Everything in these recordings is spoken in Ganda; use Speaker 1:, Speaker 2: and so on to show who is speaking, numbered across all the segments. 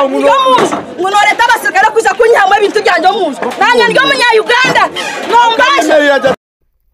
Speaker 1: yo munju ngo noreta abasirikare kuza kunyamu ebintu byanje omunju nanye ndi omunyayuganda nombasha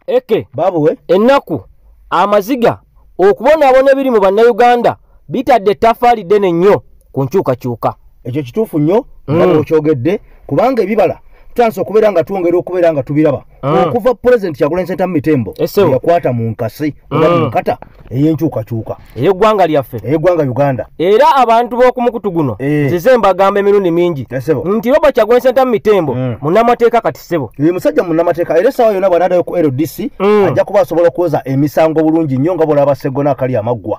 Speaker 2: eke
Speaker 3: babu we
Speaker 2: ennaku amaziga okubonaabona ebiri mu bannayuganda bitadde ettafaali ddene nnyo ku nkyukakyuka.
Speaker 3: Ekyo kituufu nnyo nga
Speaker 2: Mm.
Speaker 3: bwekyogedde kubanga ebibala tutandise okubeera nga twongera okubeera nga tubiraba
Speaker 2: Mm.
Speaker 3: okuva pulezidenti kyagulanyi senta mu mitembo yakwata mu nkasi oba
Speaker 2: Mm.
Speaker 3: mu nkata ey'enkyukakyuka
Speaker 2: ey'eggwanga lyaffe
Speaker 3: ey'eggwanga uganda
Speaker 2: era abantu b'oku mukutu guno
Speaker 3: Eh.
Speaker 2: nzize mbagamba emirundi mingi nti roba kyagwen senta mu mitembo
Speaker 3: Mm.
Speaker 2: munnamateeka kati ssebo
Speaker 3: ye musajja munnamateeka era essaawa yonna bw'anaadayo ku ldc
Speaker 2: Mm.
Speaker 3: ajja kuba asobola okwoza emisango bulungi nnyo nga bwolaba segona akali amaggwa.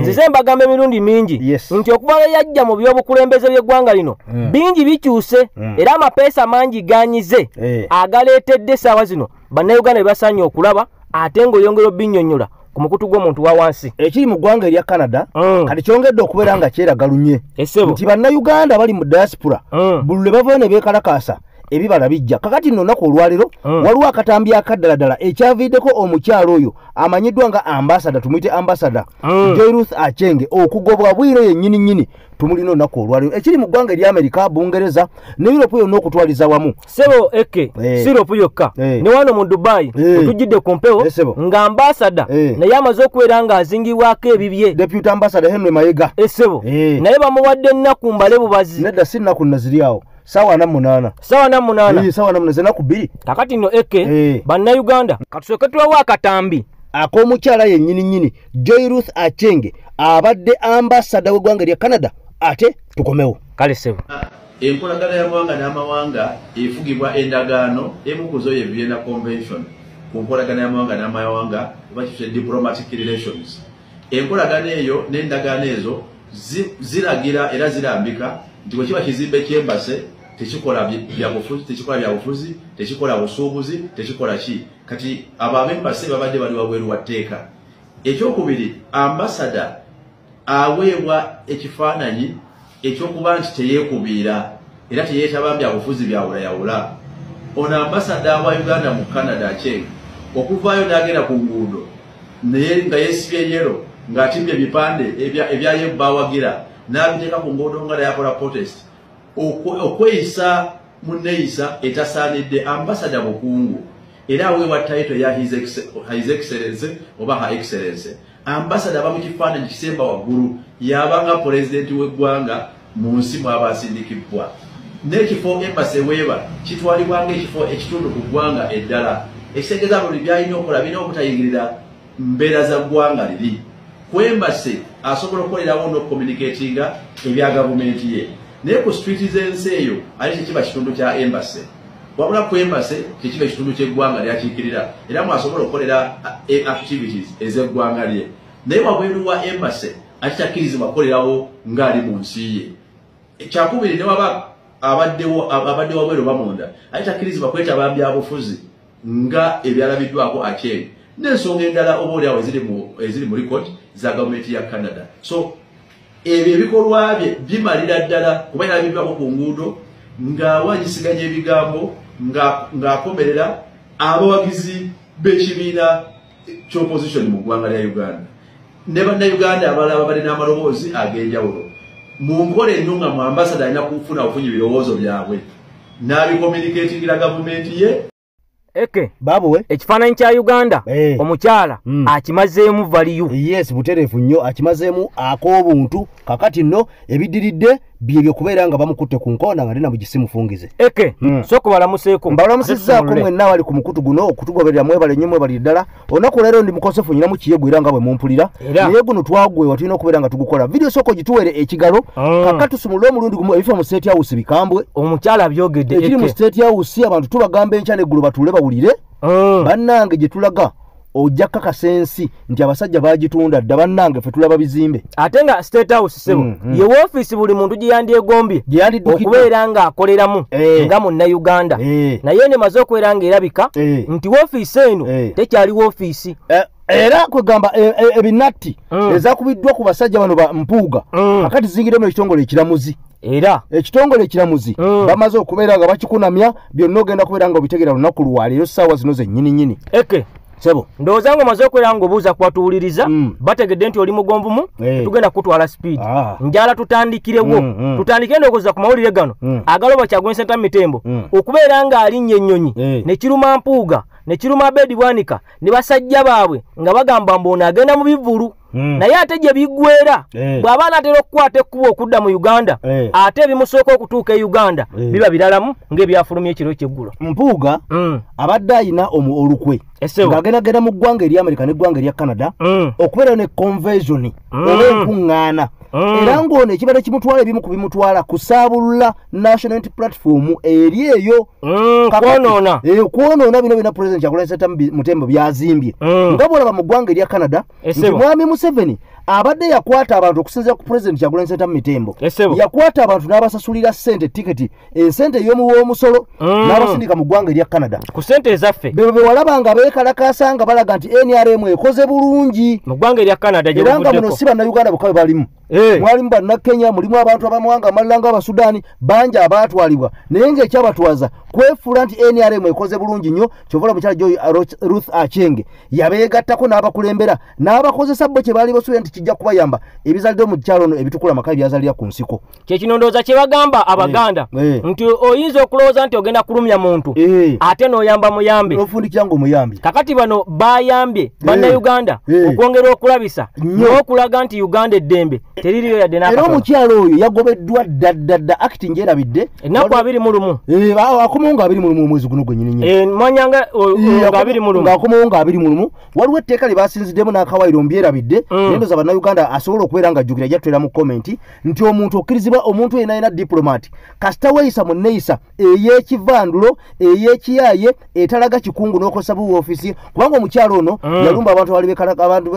Speaker 2: Nzize mbagamba emirundi mingi. Nti okuva lwe yajja mu byobukulembeze by'eggwanga lino
Speaker 3: Mm.
Speaker 2: bingi bikyuse
Speaker 3: Mm.
Speaker 2: era amapeesa mangi ganyize
Speaker 3: Eh.
Speaker 2: agaleetedde essaawa zino. Bannayuganda bye basaanye okulaba ate ng'oyongera obinnyonnyola ku mukutu gw'omuntu wa wansi.
Speaker 3: Ekiri mu ggwanga erya canada
Speaker 2: Mm.
Speaker 3: kati kyongedde okubeera nga kyeragalunye nti bannayuganda bali mu diaspora. Buli lwe bavayo ne beekalakaasa ebibala bijja kakati nno olunaku olwaleero
Speaker 2: Mm.
Speaker 3: waliwo akatambi akaddaladdala ekyaviiddeko omukyalo oyo amanyiddwa nga ambasada tumuyite ambasada
Speaker 2: Mm.
Speaker 3: joyruth achenge okugobwa bwiro yennyini nnyini tumulina olunaku olwaleero ekiri mu ggwanga erya amerika bungereza ne yuropu yonna okutwaliza wamu
Speaker 2: sebo eke
Speaker 3: Eh.
Speaker 2: siropu yokka
Speaker 3: Eh.
Speaker 2: ne wano mu dubayi
Speaker 3: Eh.
Speaker 2: wetujjidde ku mpewo
Speaker 3: Eh,
Speaker 2: nga ambasada
Speaker 3: Eh.
Speaker 2: naye amaze okubeera ng'azingibwako ebibye
Speaker 3: deputy ambasada henry mayega
Speaker 2: essebo
Speaker 3: Eh.
Speaker 2: naye bamuwadde ennaku mbale bubazi
Speaker 3: nedda si nnaku nnaziri awo saawa ana munaana
Speaker 2: sawa na munaana
Speaker 3: saawa ana munaana zenaku bbiri
Speaker 2: kakati nno eke bannayuganda katusooke tulawo akatambi.
Speaker 3: Ak'omukyala yennyini nnyini joyruth achenge abadde ambasada w'eggwanga erya canada ate tukomewo.
Speaker 2: Kale sebo.
Speaker 4: Enkolagana y'amawanga n'amawanga efugibwa endagaano emu ku zo ye vienna convention. Ku nkolagana y'amawanga n'amawanga oba kifye diplomatic relations. Enkolagana eyo n'endagaano ezo zi- ziragira era zirambika nti bwe kiba kizimbe kyembase tekikola bya- byabufuzi tekikola byabufuzi tekikola busuubuzi tekikola ki kati abo abembase babadde bali wabweru wa tteeka ekyokubiri ambasada aweebwa ekifaananyi ekyokuba nti teyeekubiira era teyeetaba byabufuzi byawulayawula ono ambasada wa uganda mu canada akyenge okuvaayo n'agenda ku nguudo naye nga yeesibye yero ng'atimbye ebipande ebya- ebyaye bawagira n'abiteeka ku nguudo nga nayakola protest okweyisa mu neeyisa etasaanidde ambasada bukungu era aweebwa title ya his Ex- his excellence oba ha excellence ambasada aba mu kifaananyi kisemba waggulu yabanga pulezidenti w'eggwanga mu nsi mwaba asindikibwa n'ekifo embasi eweeba kitwalibwa ngaekifo ekitundu ku ggwanga eddala. Ekitegeeza buli byalina okukola birina obutayingirira mbeera za ggwanga liri. Kwembase asobola okukolerawo n'okucommunicatinga ebya gavumenti ye naye ku streeti z'ensi eyo ate tekiba kitundu kya embase wabula ku embase tekiba ekitundu ky'eggwanga lyakiikirira era mwasobola okukolera uh, activities ez'eggwanga lye. Naye wabweru wa embase ate takkirizibwa kukolerawo ng'ali mu nsi ye. Kyakubiri ne waba abadde wabweru bamunda ate takkirizibwa kwetaba byabufuzi nga ebyalabiddwako akyenge n'ensonga endala oba oliawo eziri mu record za gavumenti ya canada. So ebyo ebikolwa bye bimalira ddala kuba yalabiddwako ku nguudo ng'awanyisiganya ebigambo nga- ng'akomerera abawagizi b'ekibiina ky'opposition mu ggwanga lya uganda. Ne bannayuganda abalala babadde n'amaloboozi ag'enjawulo mu nkola ennunga mu ambasada alina kufuna ofunye ebirowoozo byabwe n'abikomunikatingira gavumenti ye
Speaker 2: eke
Speaker 3: baabu we
Speaker 2: ekifaananyi kya uganda
Speaker 3: Eh.
Speaker 2: omukyala
Speaker 3: Mm.
Speaker 2: akimazeemu valiyu
Speaker 3: yes butereevu nnyo akimazeemu ak'obuntu kakati nno ebidiridde byebyo kubeera nga bamukutte ku nkonda nga tena mugisimufungize
Speaker 2: eke
Speaker 3: Mm.
Speaker 2: sooka balamuseeko
Speaker 3: mbalamusizzaako mwenna abali ku mukutu guno okutugoberera mwebale nnyo mwebali ddala. Olunaku leero ndi mukosefu nyinamu kiyegu era nga bwe mumpulira. Naye guno twagwewa tulina okubeera nga tugukola. Vidiyo sooka ogituwere ekigalo
Speaker 2: Mm.
Speaker 3: kaka tusumulule omulundi gumu ebifa mu state house bikambwe.
Speaker 2: Omukyala byogedde
Speaker 3: ekiri mu state house abantu tubagamba enkya neggulu batuule bawulire.
Speaker 2: Mm.
Speaker 3: bannange gye tulaga ojja kakasa ensi nti abasajja bagitunda dda bannange ffe tulaba bizimbe
Speaker 2: ate nga state house sebo
Speaker 3: Mm, mm.
Speaker 2: ye woofiisi buli muntu gye yandyegombye okubeera ng'akoleramu
Speaker 3: Eh.
Speaker 2: nga munnayuganda
Speaker 3: Eh.
Speaker 2: naye nemaze okubeera ng'erabika
Speaker 3: Eh.
Speaker 2: nti woofiisi eno
Speaker 3: Eh.
Speaker 2: tekyali woofiisi
Speaker 3: Eh, era kwegamba e- e- ebinatti
Speaker 2: Mm.
Speaker 3: ezakubiddwa ku basajja bano ba mpuuga
Speaker 2: Mm.
Speaker 3: kakati zingiremu ekitongole ekiramuzi
Speaker 2: era
Speaker 3: ekitongole ekiramuzi
Speaker 2: Mm.
Speaker 3: bamaze okubeera nga bakikunamya byonna ogenda kubeera nga obitegera lunaku lwaleero ssaawa zino zennyini nnyini
Speaker 2: eke
Speaker 3: sebo
Speaker 2: ndowooza nga omaze okubeera nga obuuza kubatuwuliriza
Speaker 3: Mm.
Speaker 2: bategedde nti oli mugonvumu
Speaker 3: Eh.
Speaker 2: tugenda kutwala speed
Speaker 3: Ah.
Speaker 2: njala tutandikirewo
Speaker 3: Mm, mm.
Speaker 2: tutandikire ndowooza ku mawulire gano
Speaker 3: Mm.
Speaker 2: agaloba kyagwen senta mitembo
Speaker 3: Mm.
Speaker 2: okubeera ng'alinnya ennyonyi
Speaker 3: Eh.
Speaker 2: ne kiruma mpuuga ne kiruma bedi bwanika ne basajja baabwe nga bagamba mbu ono agenda mu bivulu
Speaker 3: Mm.
Speaker 2: naye ate gye biggwera
Speaker 3: Eh.
Speaker 2: bw'aba anaatera okukwata ekkuba okudda mu uganda
Speaker 3: Eh.
Speaker 2: ate ebimusooka okutuuka e uganda
Speaker 3: Eh.
Speaker 2: biba biralamu ng'ebyafulumya ekiro kyeggulo
Speaker 3: mpuuga
Speaker 2: Mm.
Speaker 3: abadde ayina omu- olukwe ng'agendagenda mu ggwanga erya amerika n'eggwanga erya canada
Speaker 2: Mm.
Speaker 3: okubeera ne convention oba enkuŋŋaana. Era ng'ono ekibadde kimutwala ebimu ku bimutwala kusaabulula national unity platform eri eyo Kakati-
Speaker 2: kwonoona.
Speaker 3: Eh, kwonoona bino bina president kyakulanya seta mutembo byazimbye. Nga bwolaba mu ggwanga erya canada nti
Speaker 2: Essebo.
Speaker 3: mwami museveni abadde yakwata abantu okusinzira ku president kyakulanya seta mutembo.
Speaker 2: Essebo.
Speaker 3: yakwata abantu n'abasasulira sente tiketi esente ey'omuwoomusolo n'abasindika mu ggwanga erya canada.
Speaker 2: Ku ssente ezaffe.
Speaker 3: Bebo bewalaba nga beekalakaasa nga balaga nti nrm ekoze bulungi.
Speaker 2: Mu ggwanga erya canada
Speaker 3: era nga muno si bannayuganda bokka be balimu.
Speaker 2: Eh.
Speaker 3: Mwalimu bannakenya mulimu abantu abamawanga amalala nga abasudaani bangi abaatwalibwa naye ngaekyabatwaza kwefuula nti nrm ekoze bulungi nnyo kyovola mukyala joy ruth achenge yabeegattako n'abakulembera n'abakozesa bo kye baali basuubira nti kijja kubayamba ebizalidde mu kyalo ono ebitukula amaka ebyazalira ku nsiko.
Speaker 2: Kyekino ndowooza kye bagamba abaganda
Speaker 3: eh.
Speaker 2: nti oyinza okulowooza nti ogenda kulumya muntu
Speaker 3: Eh.
Speaker 2: ate n'oyamba muyambe.
Speaker 3: N'ofundikira ng'omuyambi
Speaker 2: kakati bano bayambye bannayuganda
Speaker 3: Eh.
Speaker 2: okwongera okulabisa n'okulaga nti uganda eddembe teririyo yadde
Speaker 3: era omukyalo oyo yagobeddwa ddaddadda akiti ngyerabidde
Speaker 2: ennaku abiri mu lumu.
Speaker 3: Eh, akomawo nga abiri mu lumu omwezi guno gwennyini nyini
Speaker 2: Eh, mwanyanga abiri mu lumu.
Speaker 3: ngaakomawo nga abiri mu lumu. Waliwo etteeka lye basinziddemu n'akawayiro mbyerabidde
Speaker 2: Mm.
Speaker 3: naye ndoza bannayuganda asobola okubeera nga ajjukira ajjatulera mu komenti nti omuntu okkirizibwa omuntu yenna alina diplomat kasita weeyisa mu neeyisa ey'ekivandulo ey'ekiyaaye etalaga kikungu n'okozesa buwoofiisi kubanga omukyalo ono
Speaker 2: Mm.
Speaker 3: yalumba abantu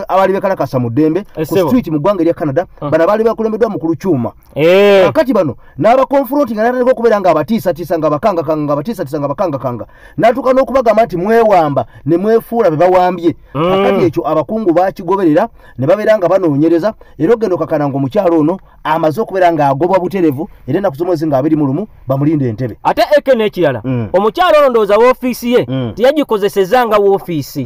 Speaker 3: abaali bekalakasa mu ddembe ku street mu ggwanga erya canada bano abaali bakulembeddwa mukulu kyuma
Speaker 2: Eh,
Speaker 3: kakati bano n'abakonfronti nga natandika okubeera nga abatiisatiisa nga bakangakanga nga abatiisatiisa nga bakangakanga natuuka n'okubagamba nti mwewamba ne mwefuula be bawambye
Speaker 2: Mm.
Speaker 3: kakati ekyo abakungu bakigoberera ne babeera nga banoonyereza era ogenda okakana nga omukyalo ono amaze okubeera ng'agobwa buterevu era ennaku z'omwezi nga abiri mu lumu bamulinda entebe
Speaker 2: ate eke n'ekirala
Speaker 3: Mm.
Speaker 2: omukyalo ono ndowooza woofiisi ye
Speaker 3: Mm.
Speaker 2: teyagikozeseza nga woofiisi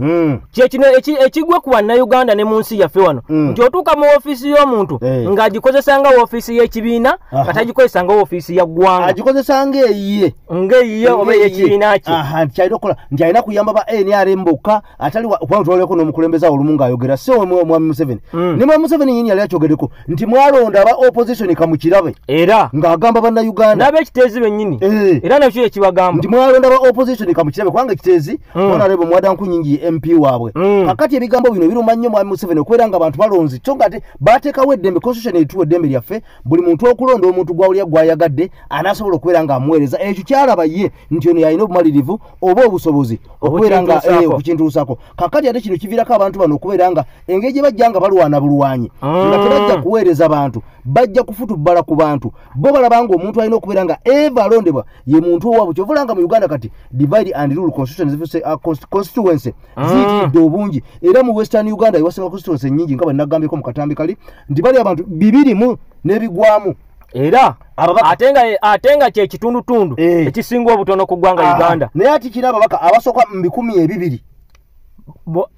Speaker 2: kyekino eki- ekigwe ku bannayuganda ne mu nsi yaffe wano nti otuuka mu woofiisi y'omuntu
Speaker 3: Eh.
Speaker 2: Ng'agikozesa nga woofiisi y'ekibiina nga tagikozesa nga woofiisi ya ggwanga.
Speaker 3: Agikozesa ng'eyiye
Speaker 2: ng'eyiye oba ey'ekibiina kye
Speaker 3: Aha, nti alina okukola. Nti alina kuyamba ba nrm bokka atali kubanga twaleko n'omukulembeze awo olumu ng'ayogera si omwe mwami museveni.
Speaker 2: Mm.
Speaker 3: ne mwami museveni yini yali akyogereko nti mwalonda aba opposition kamukirabe.
Speaker 2: Era?
Speaker 3: Ng'agamba bannayuganda.
Speaker 2: N'ab'ekiteezi bennyini?
Speaker 3: Eh.
Speaker 2: era nakyo ekibagamba
Speaker 3: nti mwalonda ba opposition kamukirabe kubanga ekiteezi
Speaker 2: Mm.
Speaker 3: honorable mwadanku nyingi mp waabwe.
Speaker 2: Mm.
Speaker 3: kakati ebigambo bino biruma nnyo mwami museveni okubeera nga abantu balonzi so nga ate bateekawo eddembe constitution erituwa eddembe lyaffe buli muntu okulonda omuntu gwawulya gwayagadde anaasobola okubeera ng'amuweereza. Ekyo kyalaba ye nti ono yalina obumalirivu oba obusobozi okubeera nga eh, okukintuusako kakati ate kino kiviirako abantu bano okubeera nga engeri gye bajja nga balwana bulwanyi nga
Speaker 2: Mm.
Speaker 3: tebajja kuweereza bantu bajja kufutubbala ku bantu. Bo balaba nga omuntu alina okubeera nga eva alondebwa ye muntu owaabwe kyovula nga mu uganda kati divide and rule uh, const- constituency
Speaker 2: Mm.
Speaker 3: ziyitiridde obungi. Era mu western uganda ewasinga constituency nyingi nga bwenagambyeko mu katambi kali nti bali abantu bibiri mu n'ebigwamu
Speaker 2: era ate nga ate nga kyekitundutundu
Speaker 3: Eh.
Speaker 2: ekisinga obutono ku ggwanga
Speaker 3: Aha.
Speaker 2: uganda
Speaker 3: naye ati kina ababaka abasooka mu bikumi ebibiri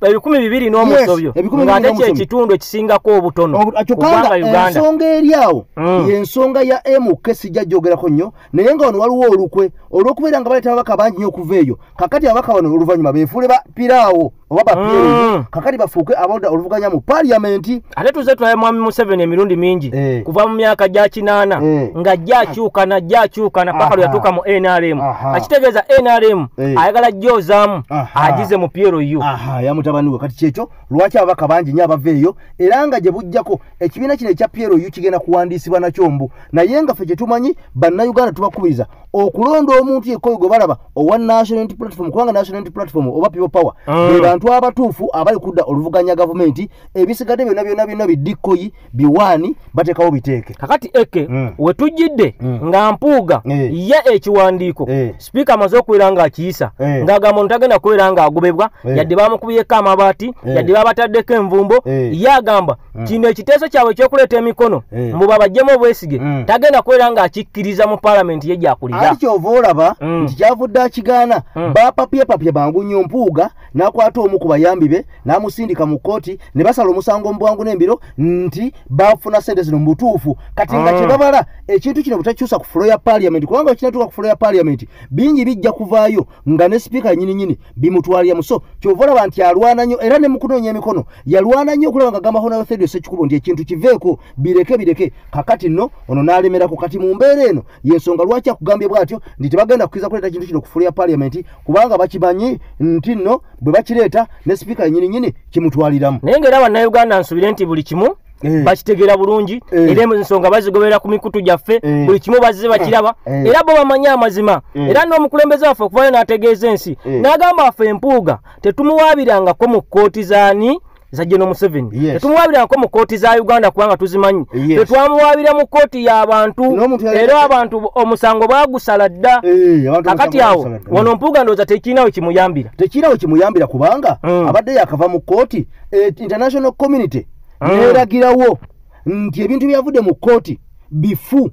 Speaker 2: ebikumi bibiri n'omusobyo ng'ate
Speaker 3: bibiri n'omusobyo.
Speaker 2: kyekitundu ekisingako obutono
Speaker 3: Obu-
Speaker 2: ku
Speaker 3: kyokka
Speaker 2: ggwanga
Speaker 3: nga
Speaker 2: uganda
Speaker 3: ensonga eri awo
Speaker 2: Mm.
Speaker 3: yensonga ya mk sijja gyogerako nnyo naye nga wano waliwo olukwe olw'okubeera nga baleeta ababaka bangi nnyo okuva eyo kakati ababaka bano oluvannyuma beefuule bapiraawo oba bapireeyo
Speaker 2: Mm.
Speaker 3: kakati bafuuke abalda oluvuganya mu paaliyamenti
Speaker 2: ate tuze tulabe mwami museveni emirundi mingi
Speaker 3: Eh.
Speaker 2: kuva mu myaka gya kinaana
Speaker 3: Eh.
Speaker 2: nga jja akyukana jja akyukana paka
Speaker 3: Aha.
Speaker 2: lwe yatuuka mu nrm akitegeeza nrm
Speaker 3: Eh.
Speaker 2: ayagala jjozaamu agize mu pru
Speaker 3: aha ya mutabani we kati kyekyo lwaki ababaka bangi nnyo abava eyo era nga gye bujjako ekibiina kino ekya pru kigenda kuwandiisibwa nakyo mbu naye nga ffe kyetumanyi bannayuganda tubakubiriza okulonda omuntu yekkoyo gwe balaba owa national unity platform kubanga national unity platform oba people power
Speaker 2: Mm.
Speaker 3: be bantu abatuufu abali kudda oluvuganya gavumenti ebisigadde byonna byonna byonna bidikkoyi biwaani bateekawo biteeke
Speaker 2: kakati eke
Speaker 3: Mm.
Speaker 2: we tujjidde
Speaker 3: Mm.
Speaker 2: nga mpuuga
Speaker 3: Eh.
Speaker 2: ye ekiwandiiko
Speaker 3: Eh.
Speaker 2: sipiika amaze okubeera ng'akiyisa
Speaker 3: Eh.
Speaker 2: ng'agamba ono tagenda kubeera ng'agobebwa yadde bamukubiyeko amabaati yadde babataddeko envumbo ye agamba kino ekiteeso kyabwe ekyokuleeta emikono
Speaker 3: Eh.
Speaker 2: mbu babajjemu obwesige tagenda kubeera ng'akikkiriza mu paalamenti ye gyakulira
Speaker 3: ati kyova olaba nti kyavudde akigaana bapapyepapye bangu nnyo mpuuga n'akwata omu ku bayambi be n'amusindika mu kkooti ne basala omusango mu bwangu n'embiro nti bafuna sente zino mu butuufu. Kati nga
Speaker 2: Mm.
Speaker 3: kye babala ekintu kino butakyusa ku fulo ya paliamenti kubanga wekinatuuka ku fulo ya paliamenti bingi bijja kuvaayo nga ne sipiika nyininyini bimutwalira muso. Kyova olaba nti alwana nnyo era ne mu kunoonya emikono yalwana nnyo okulaba nga gamba honayo thedio sekikubo nti ekintu kiveeko bireke bireke. Kakati nno ono n'alemerako kati mu mbeera eno yensonga lwaki akugambye bw'atyo nti tebagenda kukkiriza kuleeta kintu kino ku fulo ya paliamenti kubanga bakimanyi nti nno bwe bakireeta ne sipiika nyininyini kimutwaliramu.
Speaker 2: Naye ngaera bannayuganda nsubire nti buli kimu
Speaker 3: Eh.
Speaker 2: bakitegeera bulungi
Speaker 3: Eh.
Speaker 2: era ensonga bazigoberera ku mikutu gyaffe
Speaker 3: Eh.
Speaker 2: buli kimu bazze bakiraba. Era bo bamanyi amazima. Era n'omukulembeze waffe okuvayo n'ategeeza ensi. N'agamba waffe empuuga tetumuwaabirangako mu kkooti zaani za geno museveni
Speaker 3: Yes.
Speaker 2: tetumuwaabirangako mu kkooti za uganda kubanga tuzimanyi
Speaker 3: Yes.
Speaker 2: tetwamuwaabira mu y'abantu
Speaker 3: N'omuntu yali-
Speaker 2: era abantu omusango baagusala dda
Speaker 3: Eh, abantu
Speaker 2: kakati
Speaker 3: omusango
Speaker 2: awo
Speaker 3: baagusala dda.
Speaker 2: wano mpuuga ndowooza tekirinawe kimuyambira
Speaker 3: tekirawo kimuyambira kubanga
Speaker 2: Mm.
Speaker 3: abadde yakava mu kooti eh, international community
Speaker 2: Mm.
Speaker 3: neragirawo nti ebintu byavudde mu kooti bifu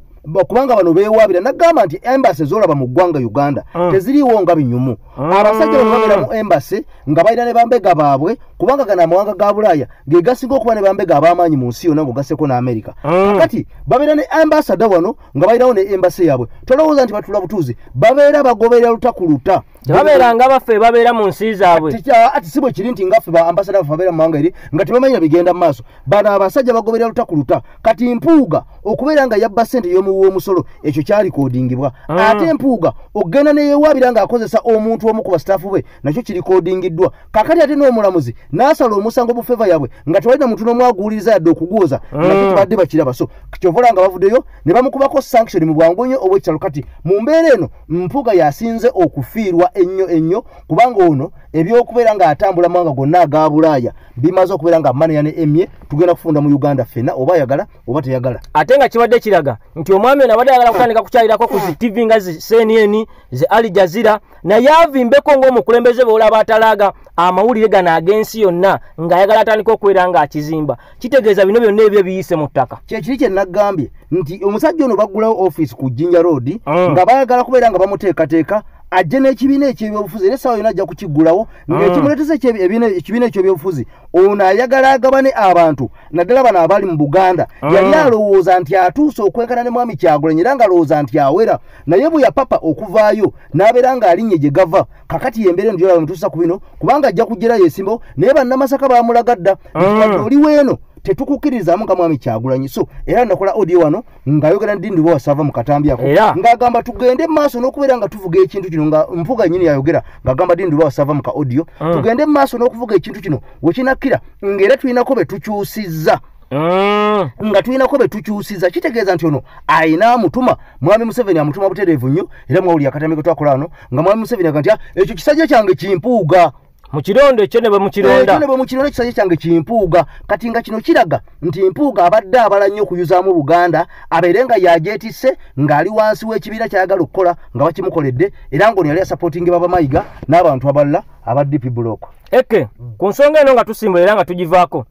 Speaker 3: kubanga bano bewaabira nagamba nti embasi ezolaba mu ggwanga uganda
Speaker 2: Mm.
Speaker 3: teziriiwo nga binyumu.
Speaker 2: Mm.
Speaker 3: abasajja bano babeera mu embasi nga balina ne bambega baabwe kubanga gano amawanga ga bulaaya ge gasinga okuba ne bambega ab'amaanyi mu nsi yonna ng'ogasseko n'amerika.
Speaker 2: Mm.
Speaker 3: kakati babeera ne ambasada wano nga balinawo ne embasi yaabwe. Tolowooza nti batula butuuzi babeera bagoberera luta. Ku luta
Speaker 2: tebabeeranga baffe babeera mu nsi zaabwe.
Speaker 3: Ati si bwe kiri nti ngaffe ba ambasada baffe abeera mu mawanga eri nga tebamanya bigenda mu maaso. Bano abasajja bagoberera luta ku luta. Kati mpuuga okubeera nga yabba ssente y'omuwa omusolo ekyo kyalikodingibwa
Speaker 2: Mm.
Speaker 3: ate empuuga okgenda neyewaabira ng'akozesa omuntu omu ku basitaafu be nakyo kirikodingiddwa kakati ate n'omulamuzi n'asala omusango bu feva yaabwe nga tewalina muntu n'omu aguwuliriza yadde okuguwoza nakyo
Speaker 2: Mm.
Speaker 3: kibadde bakiraba. So kyovola nga bavuddeyo ne bamukubako sanction mu bwangu nnyo obwekitalo. Kati mu mbeera eno mpuuga yasinze okufiirwa ennyo ennyo kubanga ono ebyokubeera ng'atambula mu mawanga gonna aga bulaaya bimaze okubeera nga maneya ne emye tugenda kufunda mu uganda ffenna oba ayagala oba teyagala.
Speaker 2: Ate nga kibadde kiraga nti omwami ono abadde ayagala kutandika kukyalirako ku zi tv nga zi cnn zi ali jazira naye avimbeko ng'omukulembeze beolaba atalaaga amawulire gano ag'ensi yonna ng'ayagala atandika okubeera ng'akizimba kitegeeza bino byonna ebyo biyise mu ttaka
Speaker 3: kyekiri kye nagambye nti omusajja ono baggulawo offisi ku jinja road
Speaker 2: Mm.
Speaker 3: nga bayagala kubeera nga bamuteekateeka ajje n'ekibiina ekyebyobufuzi era essaawa yona ajja kukiggulawo ekyebi- ebiina- ekibiina ekyebyobufuzi. Ono ayagala agabane abantu naddala bano abali mu buganda.
Speaker 2: Mm.
Speaker 3: yali alowooza nti atuuse okwenkana ne mwami kyagulanyi era ng'alowooza nti awera. Naye bwe yapapa okuvaayo n'abeera ng'alinnye gye gava kakati yembeera eno gyolaba mutuusa ku bino kubanga ajja kugjera yeesimbawo naye bannamasaka baamulaga dda. Wadde oli weeno tetukukkiririzaamu nga mwami kyagulanyi. So era nakola audio wano ng'ayogera ndindi bwewasava mu katambi ako ng'agamba tugende mu maaso n'okubeera nga tuvuga ekintu kino nga mpuga nyini yayogera ng'agamba dindi bwewasava mu ka audio.
Speaker 2: Mm.
Speaker 3: tugende mu maaso n'okuvuga ekintu kino wekinakkira ng'era tulinako be tukyusizza.
Speaker 2: Mm.
Speaker 3: nga tulinako be tukyusiza kitegeeza nti ono ayina amutuma. Mwami museveni amutuma butereevu nnyo era mwawuli akatambi ke twakola wano nga mwami museveni aga nti "Ah, ekyo kisajja kyange kimpuuga
Speaker 2: mu kirondo ekyo ne bwe mukironda
Speaker 3: ekyo ne bwe mukirona ekisajja kyange kimpuuga. Kati nga kino kiraga nti mpuuga abadde abala nnyo okuyuzaamu buganda abeere nga yagyetisse ng'ali wansi w'ekibiina kyayagala okukola nga bakimukoledde era ng'ono yali asapootingi babamayiga n'abantu abalala aba dp block.
Speaker 2: Eke ku nsonga eno nga tusimbula era nga tugivaako.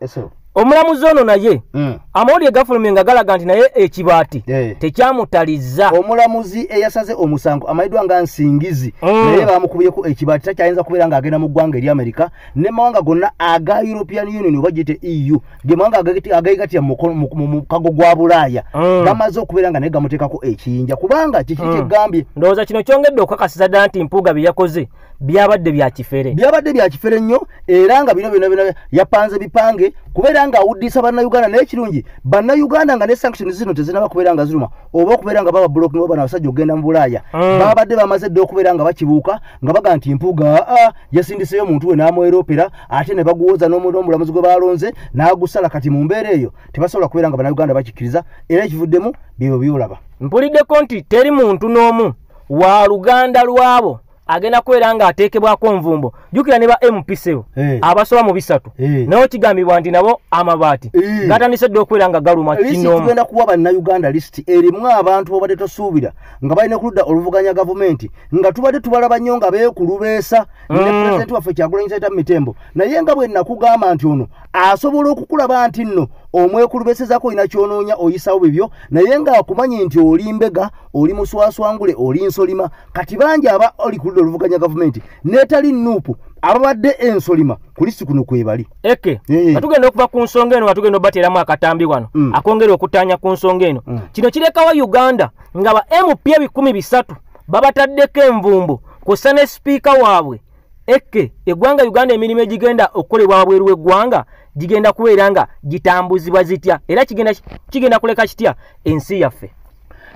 Speaker 2: Omulamuzi ono naye
Speaker 3: Mm.
Speaker 2: amawulire gafulumye nga galaga nti naye ekibaati tekyamutalizza
Speaker 3: omulamuzi eyasaze omusango amayiddwa nga nsingizi
Speaker 2: Mm.
Speaker 3: naye bamukubyeko ekibaati takyayinza kubeera ng'agenda mu ggwanga eri amerika ne mawanga gonna aga european union oba giyite eu ge mawanga agayigatira mu mukago gwa bulaaya
Speaker 2: Mm.
Speaker 3: gamaze okubeera nga naye gamuteekako ekiyinja kubanga kiki
Speaker 2: Mm.
Speaker 3: kyegambye
Speaker 2: ndowooza kino kyongedde okukakasiza ddala nti mpuuga bye yakoze byabadde bya kifere
Speaker 3: byabadde bya kifere nnyo era nga bino byona byona yapanze bipange kubeera nga awuddisa bannayuganda naye kirungi bannayuganda nga ne sanctions zino tezinaba kubeera nga ziruma oba okubeera nga baba blocking bana abasajja okugenda mu bulaaya
Speaker 2: Mm.
Speaker 3: babadde bamaze dde okubeera nga bakibuuka nga baga nti mpuuga aa yasindiseyo omuntu we n'amweropera ate ne baguwoza n'omuntu omulamuzi gwe balonze n'agusala kati mu mbeera eyo tebasobola kubeera nga bannayuganda bakikkiriza era ekivuddemu byebyo byolaba
Speaker 2: mpuliddeko nti teri muntu n'omu wa luganda lwabo agenda kubeera ng'ateekebwako nvumbo jjukira ne ba mpco
Speaker 3: Eh.
Speaker 2: abasoba mu bisatu
Speaker 3: Eh.
Speaker 2: naye kigambibwa nti nabo amabaati
Speaker 3: Eh.
Speaker 2: gatandise dde okubeera nga galuma
Speaker 3: tugenda kuwa bannayuganda lisiti erimu abantu bobadde tosuubira nga balina kuludda oluvuganya gavumenti nga tubadde tubalaba nnyo nga beekulubeesa ne
Speaker 2: Mm.
Speaker 3: pulezidenti waffe kyagulanyi saita mu mitembo naye nga bwe nakugamba nti ono asobola okukulaba nti nno omwekulubesezako olina kyonoonya oyisawo bibyo naye ng'akumanyi nti oli mbega oli muswaswangule oli nsolima kati bangi aba oli ku ludda oluvuganya gavumenti n'etali nuupu ababadde ensolima ku lisi kuno kwebali
Speaker 2: eke
Speaker 3: Eh.
Speaker 2: nga tugenda okuva ku nsonga eno nga tugenda obateeramu akatambi wano
Speaker 3: Mm.
Speaker 2: akongera okutaanya ku nsonga eno kino kirekawo uganda nga ba mp ebikumi bisatu babataddeko envumbo kw'ossa ne sipiika waabwe eke eggwanga uganda emirimu egigenda okukolebwa wabweru w'eggwanga gigenda kubeera nga gitambuzibwa zitya era kigenda kigenda kuleka kitya ensi yaffe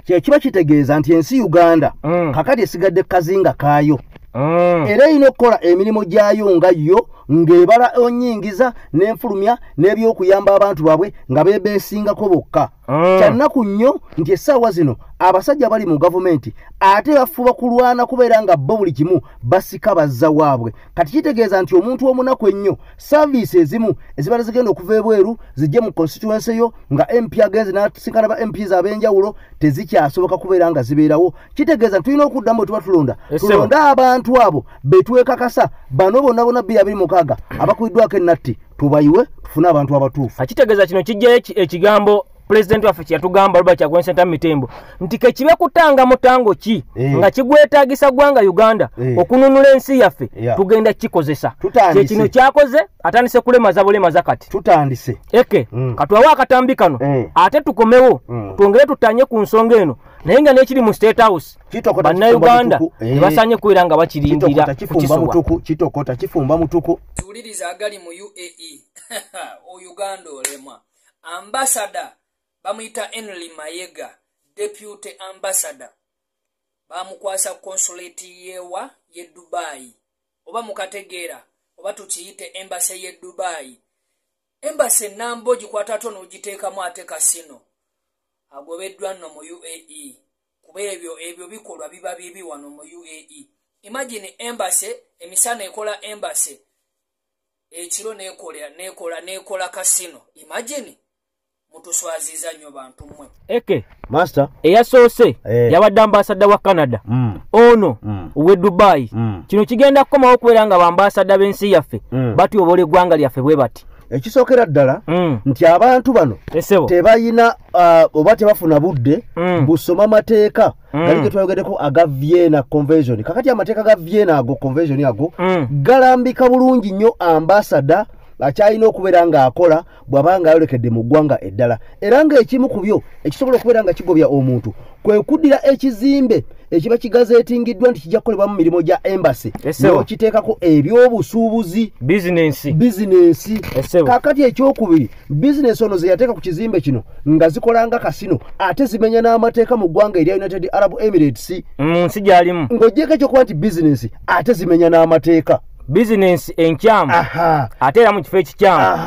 Speaker 3: kyekiba kitegeeza nti ensi uganda
Speaker 2: Mm.
Speaker 3: kakati esigadde ku kazinga kaayo
Speaker 2: Mm.
Speaker 3: era erina okukola emirimu gyayo nga yo ng'ebala onyingiza n'enfulumya n'ebyokuyamba abantu baabwe nga bebeesingako bokka.
Speaker 2: Mm.
Speaker 3: kyannaku nnyo nti essaawa zino abasajja bali mu gavumenti ate bafuba kulwana kubeera nga bo buli kimu basika bazza waabwe. Kati kitegeeza nti omuntu omunaku ennyo saaviisi ezimu ezibala zigenda okuva ebweru zijje mu constituency yo nga mp agenze n'asinkana ba mps ab'enjawulo tezikyasoboka kubeera nga zibeerawo. Kitegeeza nti tulina okuddamu bwe tuba tulonda.
Speaker 2: Ese
Speaker 3: tulonde abantu abo betwekakasa bano bonna bonna bbiri abiri mukaaga abakubiddwako ennatti tubayiwe tufune abantu abatuufu
Speaker 2: akitegeeza kino kijjayo eki- ekigambo pulezidenti waffe kyeyatugamba robert kyagwensenta mitembo nti kekibe kutanga mutango ki
Speaker 3: Eh.
Speaker 2: nga kigwetaagisa ggwanga uganda
Speaker 3: Eh.
Speaker 2: okununula ensi yaffe tugenda kikozesa kyekino kyakoze atandise kulemaza bulemaza kati
Speaker 3: tutandise
Speaker 2: eke
Speaker 3: Mm.
Speaker 2: katwawe akatambi kano
Speaker 3: Eh.
Speaker 2: ate tukomewo
Speaker 3: Mm.
Speaker 2: twongere tutanye ku nsonga eno naye nga nekiri mu state house bannayuganda tebasanye kubeera nga bakirindira
Speaker 3: kitokota kifumba mutuku kitokota kifumba mutuku.
Speaker 5: Tuwuliriza agali mu uae o uganda olemwa. Ambasada bamuyita enry mayega deputy ambasada bamukwasa konsulati yewa ye dubayi oba mukategeera oba tukiyite embase ye dubayi embase enamba ogikwata ate n'ogiteekamu ate kasino agobeddwa nno mu uae kuba ebyo ebyo bikolwa biba bibi wano mu uae imagine embase emisana ekola embase ekiro nekola nekola nekola kasino imagine mutuswaziza nnyo bantu mmwe
Speaker 2: eke
Speaker 3: master
Speaker 2: eyasoose
Speaker 3: Eh.
Speaker 2: yabadde ambasada wa canada
Speaker 3: mm.
Speaker 2: ono
Speaker 3: Mm.
Speaker 2: owe dubayi
Speaker 3: Mm.
Speaker 2: kino kigenda kukomawo okubeera nga bambasada b'ensi yaffe
Speaker 3: Mm.
Speaker 2: batyobola eggwanga lyaffe bwe bati
Speaker 3: ekisookera ddala
Speaker 2: Mm.
Speaker 3: nti abantu bano
Speaker 2: esebo
Speaker 3: tebalina uh, oba tebafuna budde
Speaker 2: Mm.
Speaker 3: busoma mateeka
Speaker 2: Mm.
Speaker 3: gali ge twayogeddeko aga vienna convention kakati amateeka ga vienna ago convention ago galambika bulungi nnyo ambasada akyalina okubeera ng'akola bw'aba nga ayolekedde mu ggwanga eddala era ng'ekimu ku byo ekisobola okubeera nga kigobya omuntu kwe kuddira ekizimbe ekiba kigazeetingiddwa nti kijja kukolebwamu mirimu gya embasi n'okiteekako ebyobusuubuzi
Speaker 2: bizinensi
Speaker 3: kakati ekyokubiri bizinensi ono ze yateeka ku kizimbe kino nga zikola nga kasino ate zimenya n'amateeka mu ggwanga erya united arab emirates
Speaker 2: mu nsi gyalimu.
Speaker 3: ng'ogyeko ekyokuba nti bizinensi ate zimenya n'amateeka
Speaker 2: bizinensi enkyamu. Ate era mu kifo ekikyamu.